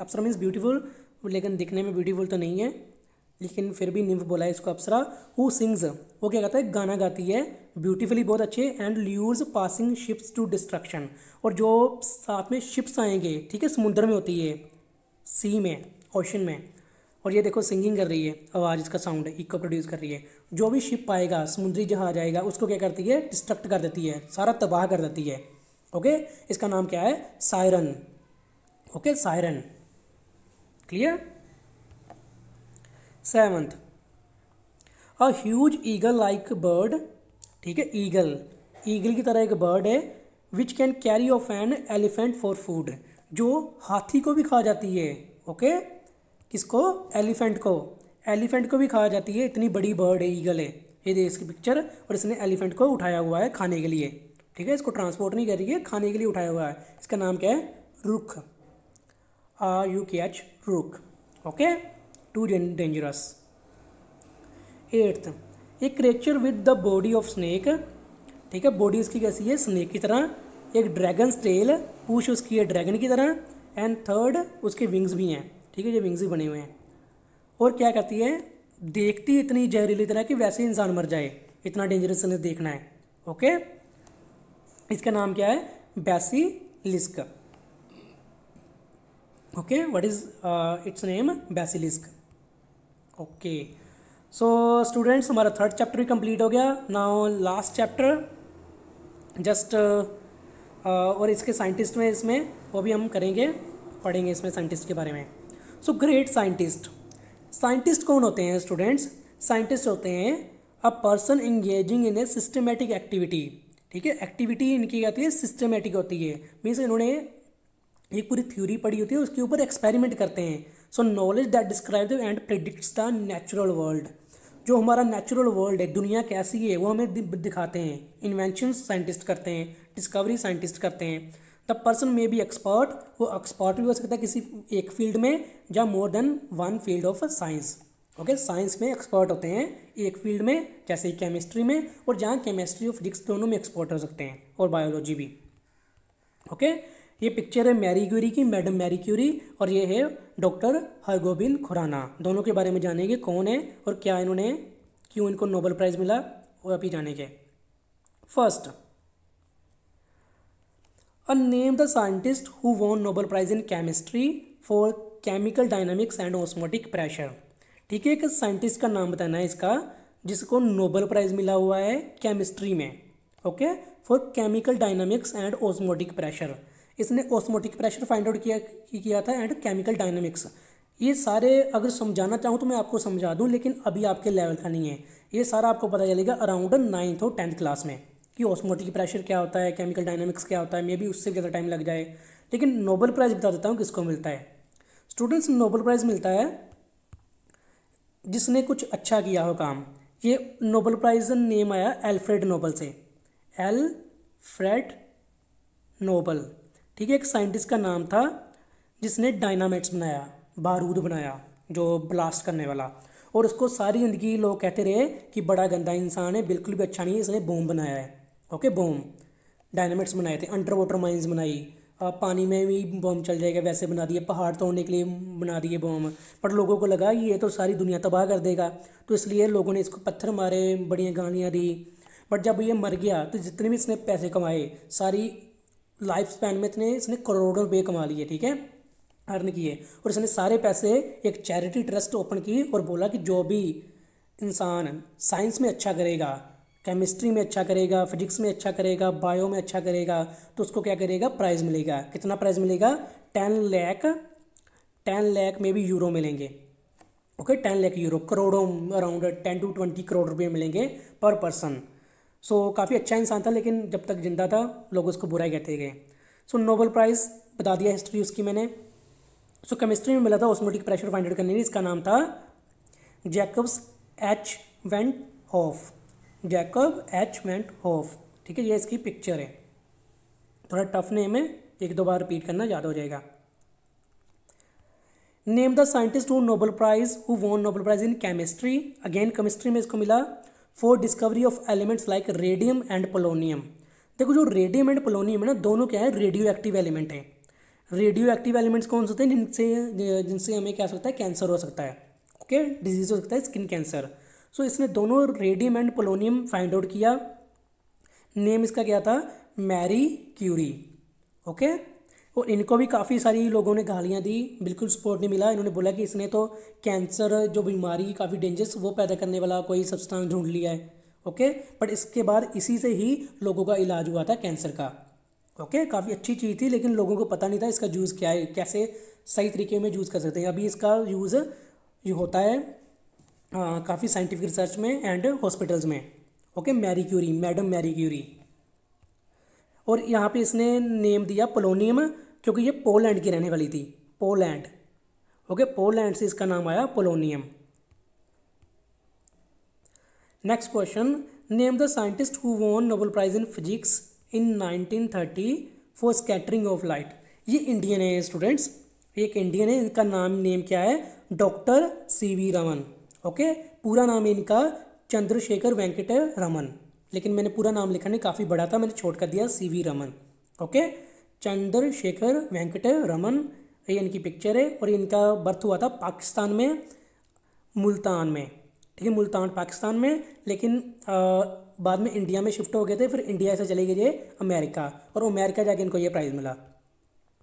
अप्सरा मीन्स ब्यूटीफुल लेकिन दिखने में ब्यूटीफुल तो नहीं है। लेकिन फिर भी निम्फ बोला है इसको अप्सरा। हु सिंग्स वो क्या कहता है? गाना गाती है। ब्यूटीफुली बहुत अच्छे। And lures passing ships to destruction और जो साथ में शिप्स आएँगे, ठीक है, समुद्र में होती है सी में ओशन में। और ये देखो सिंगिंग कर रही है। आवाज़ इसका साउंड इको प्रोड्यूस कर रही है। जो भी शिप आएगा, समुद्री जहाज़ आएगा, उसको क्या करती है? डिस्ट्रक्ट कर देती है। सारा तबाह कर देती है। ओके इसका नाम क्या है? Siren. Okay siren. Clear seventh a huge eagle like bird ठीक है? ईगल ईगल की तरह एक बर्ड है which can carry off an elephant for food जो हाथी को भी खा जाती है. ओके किसको? एलिफेंट को. एलिफेंट को भी खाया जाती है. इतनी बड़ी बर्ड है ईगल है. ये देखिए इसकी पिक्चर और इसने एलिफेंट को उठाया हुआ है खाने के लिए. ठीक है, इसको ट्रांसपोर्ट नहीं कर रही है, खाने के लिए उठाया हुआ है। इसका नाम क्या है? रुख। आर यू कैच रुख। Okay too dangerous eighth a creature with the body of snake ठीक है बॉडी उसकी कैसी है? स्नेक की तरह। एक ड्रैगन स्टेल पूछ उसकी है ड्रैगन की तरह। एंड थर्ड उसके विंग्स भी हैं। ठीक है, ये विंग्स भी बने हुए हैं। और क्या कहती है? देखती इतनी जहरीली तरह कि वैसे इंसान मर जाए। इतना डेंजरस देखना है। ओके इसका नाम क्या है? Basilisk okay what is its name basilisk. Okay so students हमारा थर्ड चैप्टर भी कंप्लीट हो गया। नाउ लास्ट चैप्टर जस्ट और इसके साइंटिस्ट में, इसमें, वो भी हम करेंगे, पढ़ेंगे इसमें साइंटिस्ट के बारे में। सो ग्रेट साइंटिस्ट साइंटिस्ट कौन होते हैं स्टूडेंट्स साइंटिस्ट होते हैं a person engaging in a systematic activity ठीक है एक्टिविटी इनकी आती है सिस्टमेटिक होती है। मीन्स इन्होंने एक पूरी थ्योरी पढ़ी होती है, उसके ऊपर एक्सपेरिमेंट करते हैं। So knowledge that describe and predicts the natural world जो हमारा नेचुरल वर्ल्ड है, दुनिया कैसी है, वो हमें दिखाते हैं। इन्वेंशन साइंटिस्ट करते हैं डिस्कवरी साइंटिस्ट करते हैं। The person may be expert वो एक्सपर्ट भी हो सकता है किसी एक फ़ील्ड में या more than one field of science okay, science में एक्सपर्ट होते हैं एक फ़ील्ड में, जैसे केमिस्ट्री में, और जहाँ केमिस्ट्री और फिजिक्स दोनों में एक्सपर्ट हो सकते हैं, और बायोलॉजी भी ओके? ये पिक्चर है मैरी क्यूरी की, मैडम मैरी क्यूरी, और ये है डॉक्टर हरगोबिंद खुराना दोनों के बारे में जानेंगे, कौन है और क्या इन्होंने, क्यों इनको नोबल प्राइज़ मिला, वो अभी जानेंगे first A name the scientist who won Nobel Prize in Chemistry for Chemical Dynamics and Osmotic Pressure. ठीक है, एक साइंटिस्ट का नाम बताना है इसका, जिसको नोबल प्राइज मिला हुआ है केमिस्ट्री में okay for chemical dynamics and osmotic pressure इसने ओस्मोटिक प्रेशर फाइंड आउट किया किया था एंड केमिकल डायनामिक्स ये सारे अगर समझाना चाहूँ तो मैं आपको समझा दूँ, लेकिन अभी आपके लेवल का नहीं है। ये सारा आपको पता चलेगा अराउंड नाइन्थ और टेंथ क्लास में, कि ऑस्मोटिक प्रेशर क्या होता है केमिकल डायनामिक्स क्या होता है, मे भी उससे ज़्यादा टाइम लग जाए। लेकिन नोबल प्राइज़ बता देता हूँ किसको मिलता है। स्टूडेंट्स नोबल प्राइज़ मिलता है जिसने कुछ अच्छा किया हो काम। ये नोबल प्राइज़ नेम आया एल्फ्रेड नोबल से। Alfred Nobel. ठीक है, एक साइंटिस्ट का नाम था जिसने डायनामाइट्स बनाया, बारूद बनाया, जो ब्लास्ट करने वाला। और उसको सारी ज़िंदगी लोग कहते रहे कि बड़ा गंदा इंसान है, बिल्कुल भी अच्छा नहीं है, इसने बोम बनाया है। Okay, Baum. डायनामिट्स बनाए थे, अंडर वाटर माइंस बनाई पानी में भी बॉम्ब चल जाएगा, वैसे बना दिए, पहाड़ तोड़ने के लिए बना दिए बॉम्ब पर लोगों को लगा ये तो सारी दुनिया तबाह कर देगा। तो इसलिए लोगों ने इसको पत्थर मारे, बढ़िया गालियाँ दी। बट जब ये मर गया तो जितने भी इसने पैसे कमाए, सारी लाइफ स्पैन में इतने, इसने करोड़ों रुपये कमा लिए, ठीक है? अर्न किए। और इसने सारे पैसे एक चैरिटी ट्रस्ट ओपन की और बोला कि जो भी इंसान साइंस में अच्छा करेगा केमिस्ट्री में अच्छा करेगा फिजिक्स में अच्छा करेगा बायो में अच्छा करेगा तो उसको क्या करेगा? प्राइज़ मिलेगा। कितना प्राइज़ मिलेगा? टेन लैख टेन लैख में भी यूरो मिलेंगे। ओके टेन लैख यूरो करोड़ों around ten to twenty crore रुपये मिलेंगे पर पर्सन सो so, काफ़ी अच्छा इंसान था लेकिन जब तक ज़िंदा था लोग उसको बुरा कहते गए। सो नोबल प्राइज़ बता दिया हिस्ट्री उसकी मैंने। सो so, केमिस्ट्री में मिला था ऑस्मोटिक प्रेशर फाइंड आउट करने इसका नाम था Jacobus H van't Hoff Jacob H. Van't Hoff ठीक है, ये इसकी पिक्चर है। थोड़ा टफ नेम है, एक दो बार रिपीट करना, याद हो जाएगा। Name the scientist who Nobel prize who won Nobel prize in chemistry again chemistry में इसको मिला। For discovery of elements like radium and polonium देखो, जो रेडियम एंड पोलोनियम है ना, दोनों क्या है? रेडियो एक्टिव एलिमेंट है। रेडियो एक्टिव एलिमेंट्स कौन से होते हैं? जिनसे जिनसे हमें क्या हो सकता है? कैंसर हो सकता है। ओके डिज़ीज़ हो सकता है स्किन कैंसर सो इसने दोनों radium and polonium find out किया। नेम इसका क्या था? मैरी क्यूरी ओके और इनको भी काफ़ी सारी लोगों ने गालियाँ दी। बिल्कुल सपोर्ट नहीं मिला। इन्होंने बोला कि इसने तो कैंसर जो बीमारी काफ़ी डेंजरस वो पैदा करने वाला कोई सब्सटेंस ढूंढ लिया है। ओके बट इसके बाद इसी से ही लोगों का इलाज हुआ था कैंसर का। ओके काफ़ी अच्छी चीज़ थी, लेकिन लोगों को पता नहीं था इसका यूज़ क्या है, कैसे सही तरीके में यूज़ कर सकते हैं। अभी इसका यूज़ होता है काफ़ी साइंटिफिक रिसर्च में एंड हॉस्पिटल्स में। Okay Marie Curie madam Marie Curie और यहाँ पे इसने नेम दिया पोलोनियम क्योंकि ये पोलैंड की रहने वाली थी। पोलैंड ओके पोलैंड से इसका नाम आया polonium next question name the scientist who won Nobel prize in physics in 1930 for scattering of light ये इंडियन है स्टूडेंट्स एक इंडियन है, इनका नाम नेम क्या है? Doctor C V Raman okay पूरा नाम इनका चंद्रशेखर वेंकट रमन लेकिन मैंने पूरा नाम लिखा नहीं काफ़ी बड़ा था मैंने छोट कर दिया C V Raman. Okay Chandrasekhara Venkata Raman ये इनकी पिक्चर है और इनका बर्थ हुआ था पाकिस्तान में मुल्तान में। ठीक है मुल्तान पाकिस्तान में। लेकिन आ, बाद में इंडिया में शिफ्ट हो गए थे फिर इंडिया से चले गए अमेरिका और अमेरिका जाके इनको ये प्राइज़ मिला।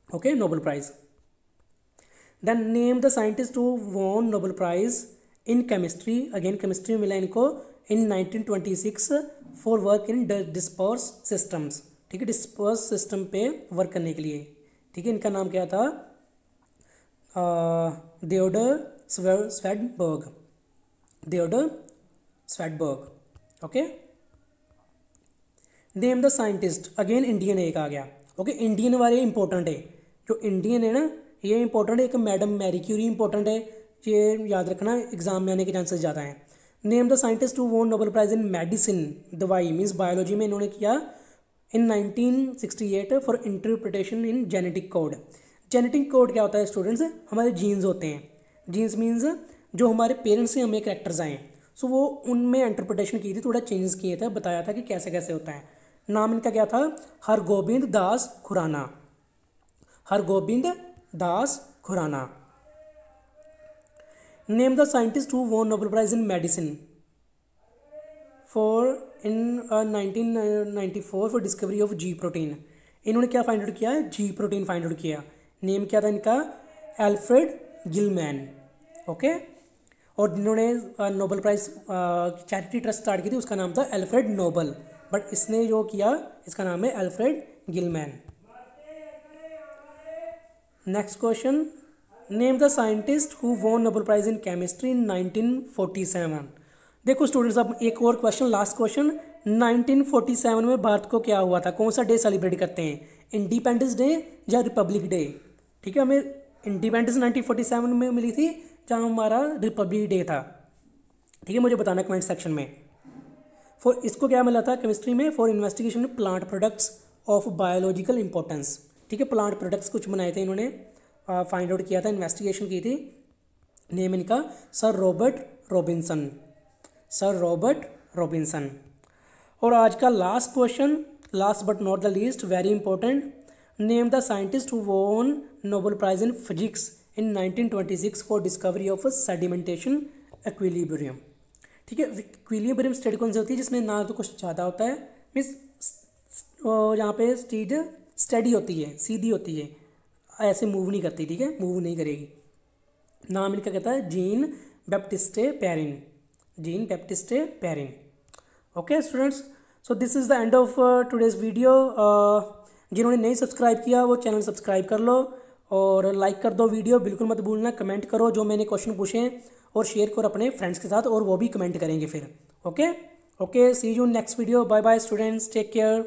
Okay Nobel prize then name the scientist to won Nobel prize in chemistry again chemistry में मिला इनको in 1926 for work in disperse systems ठीक है डिस्पर्स सिस्टम पे वर्क करने के लिए। ठीक है, इनका नाम क्या था? Theodor Svedberg Theodore Svedberg. Okay name the scientist again Indian एक आ गया। ओके इंडियन वाले इंपॉर्टेंट है। जो इंडियन है ना, ये इंपॉर्टेंट है। एक मैडम मैरी क्यूरी इंपॉर्टेंट है। ये याद रखना एग्ज़ाम में आने के चांसेस ज़्यादा हैं। Name the scientist to won Nobel prize in medicine दवाई मीन्स बायोलॉजी में इन्होंने किया in 1968 for interpretation in genetic code genetic code क्या होता है स्टूडेंट्स हमारे जीन्स होते हैं। जीन्स मीन्स जो हमारे पेरेंट्स से हमें करेक्टर्स आए। सो वो उनमें इंटरप्रिटेशन की थी, थोड़ा चेंजेस किए थे, बताया था कि कैसे कैसे होता है। नाम इनका क्या था? Har Gobind Das Khorana. Har Gobind Das Khorana. Name the scientist who won Nobel prize in medicine for in nineteen ninety four for discovery of G protein इन्होंने क्या फाइंड आउट किया? जी प्रोटीन फाइंड आउट किया। Name क्या था इनका? Alfred Gilman okay और जिन्होंने Nobel prize charity trust start की थी, उसका नाम था एल्फ्रेड नोबल बट इसने जो किया, इसका नाम है Alfred Gilman next question name the scientist who won Nobel prize in chemistry in 1947 देखो स्टूडेंट्स अब एक और क्वेश्चन लास्ट क्वेश्चन 1947 में भारत को क्या हुआ था? कौन सा डे सेलिब्रेट करते हैं? इंडिपेंडेंस डे या रिपब्लिक डे ठीक है, हमें इंडिपेंडेंस 1947 में मिली थी, जहाँ हमारा रिपब्लिक डे था। ठीक है, मुझे बताना कमेंट सेक्शन में। फॉर इसको क्या मिला था केमिस्ट्री में? For investigation plant products of biological importance ठीक है प्लांट प्रोडक्ट्स कुछ बनाए थे इन्होंने। फाइंड आउट किया था इन्वेस्टिगेशन की थी। नेम इनका sir Robert Robinson sir Robert Robinson और आज का last question last but not the least very important name the scientist who won Nobel prize in physics in 1926 for discovery of sedimentation equilibrium ठीक है equilibrium study कौन सी होती है, जिसमें ना तो कुछ ज़्यादा होता है मीन्स यहाँ पे स्टीड स्टडी होती है सीधी होती है। ऐसे मूव नहीं करती, ठीक है? मूव नहीं करेगी। नाम इनका कहता है Jean Baptiste Perrin Jean Baptiste Perrin okay students so this is the end of today's video जिन्होंने नहीं सब्सक्राइब किया, वो चैनल सब्सक्राइब कर लो और लाइक कर दो वीडियो बिल्कुल मत भूलना कमेंट करो जो मैंने क्वेश्चन पूछे और शेयर करो अपने फ्रेंड्स के साथ और वो भी कमेंट करेंगे फिर। Okay okay see you next video bye bye students take care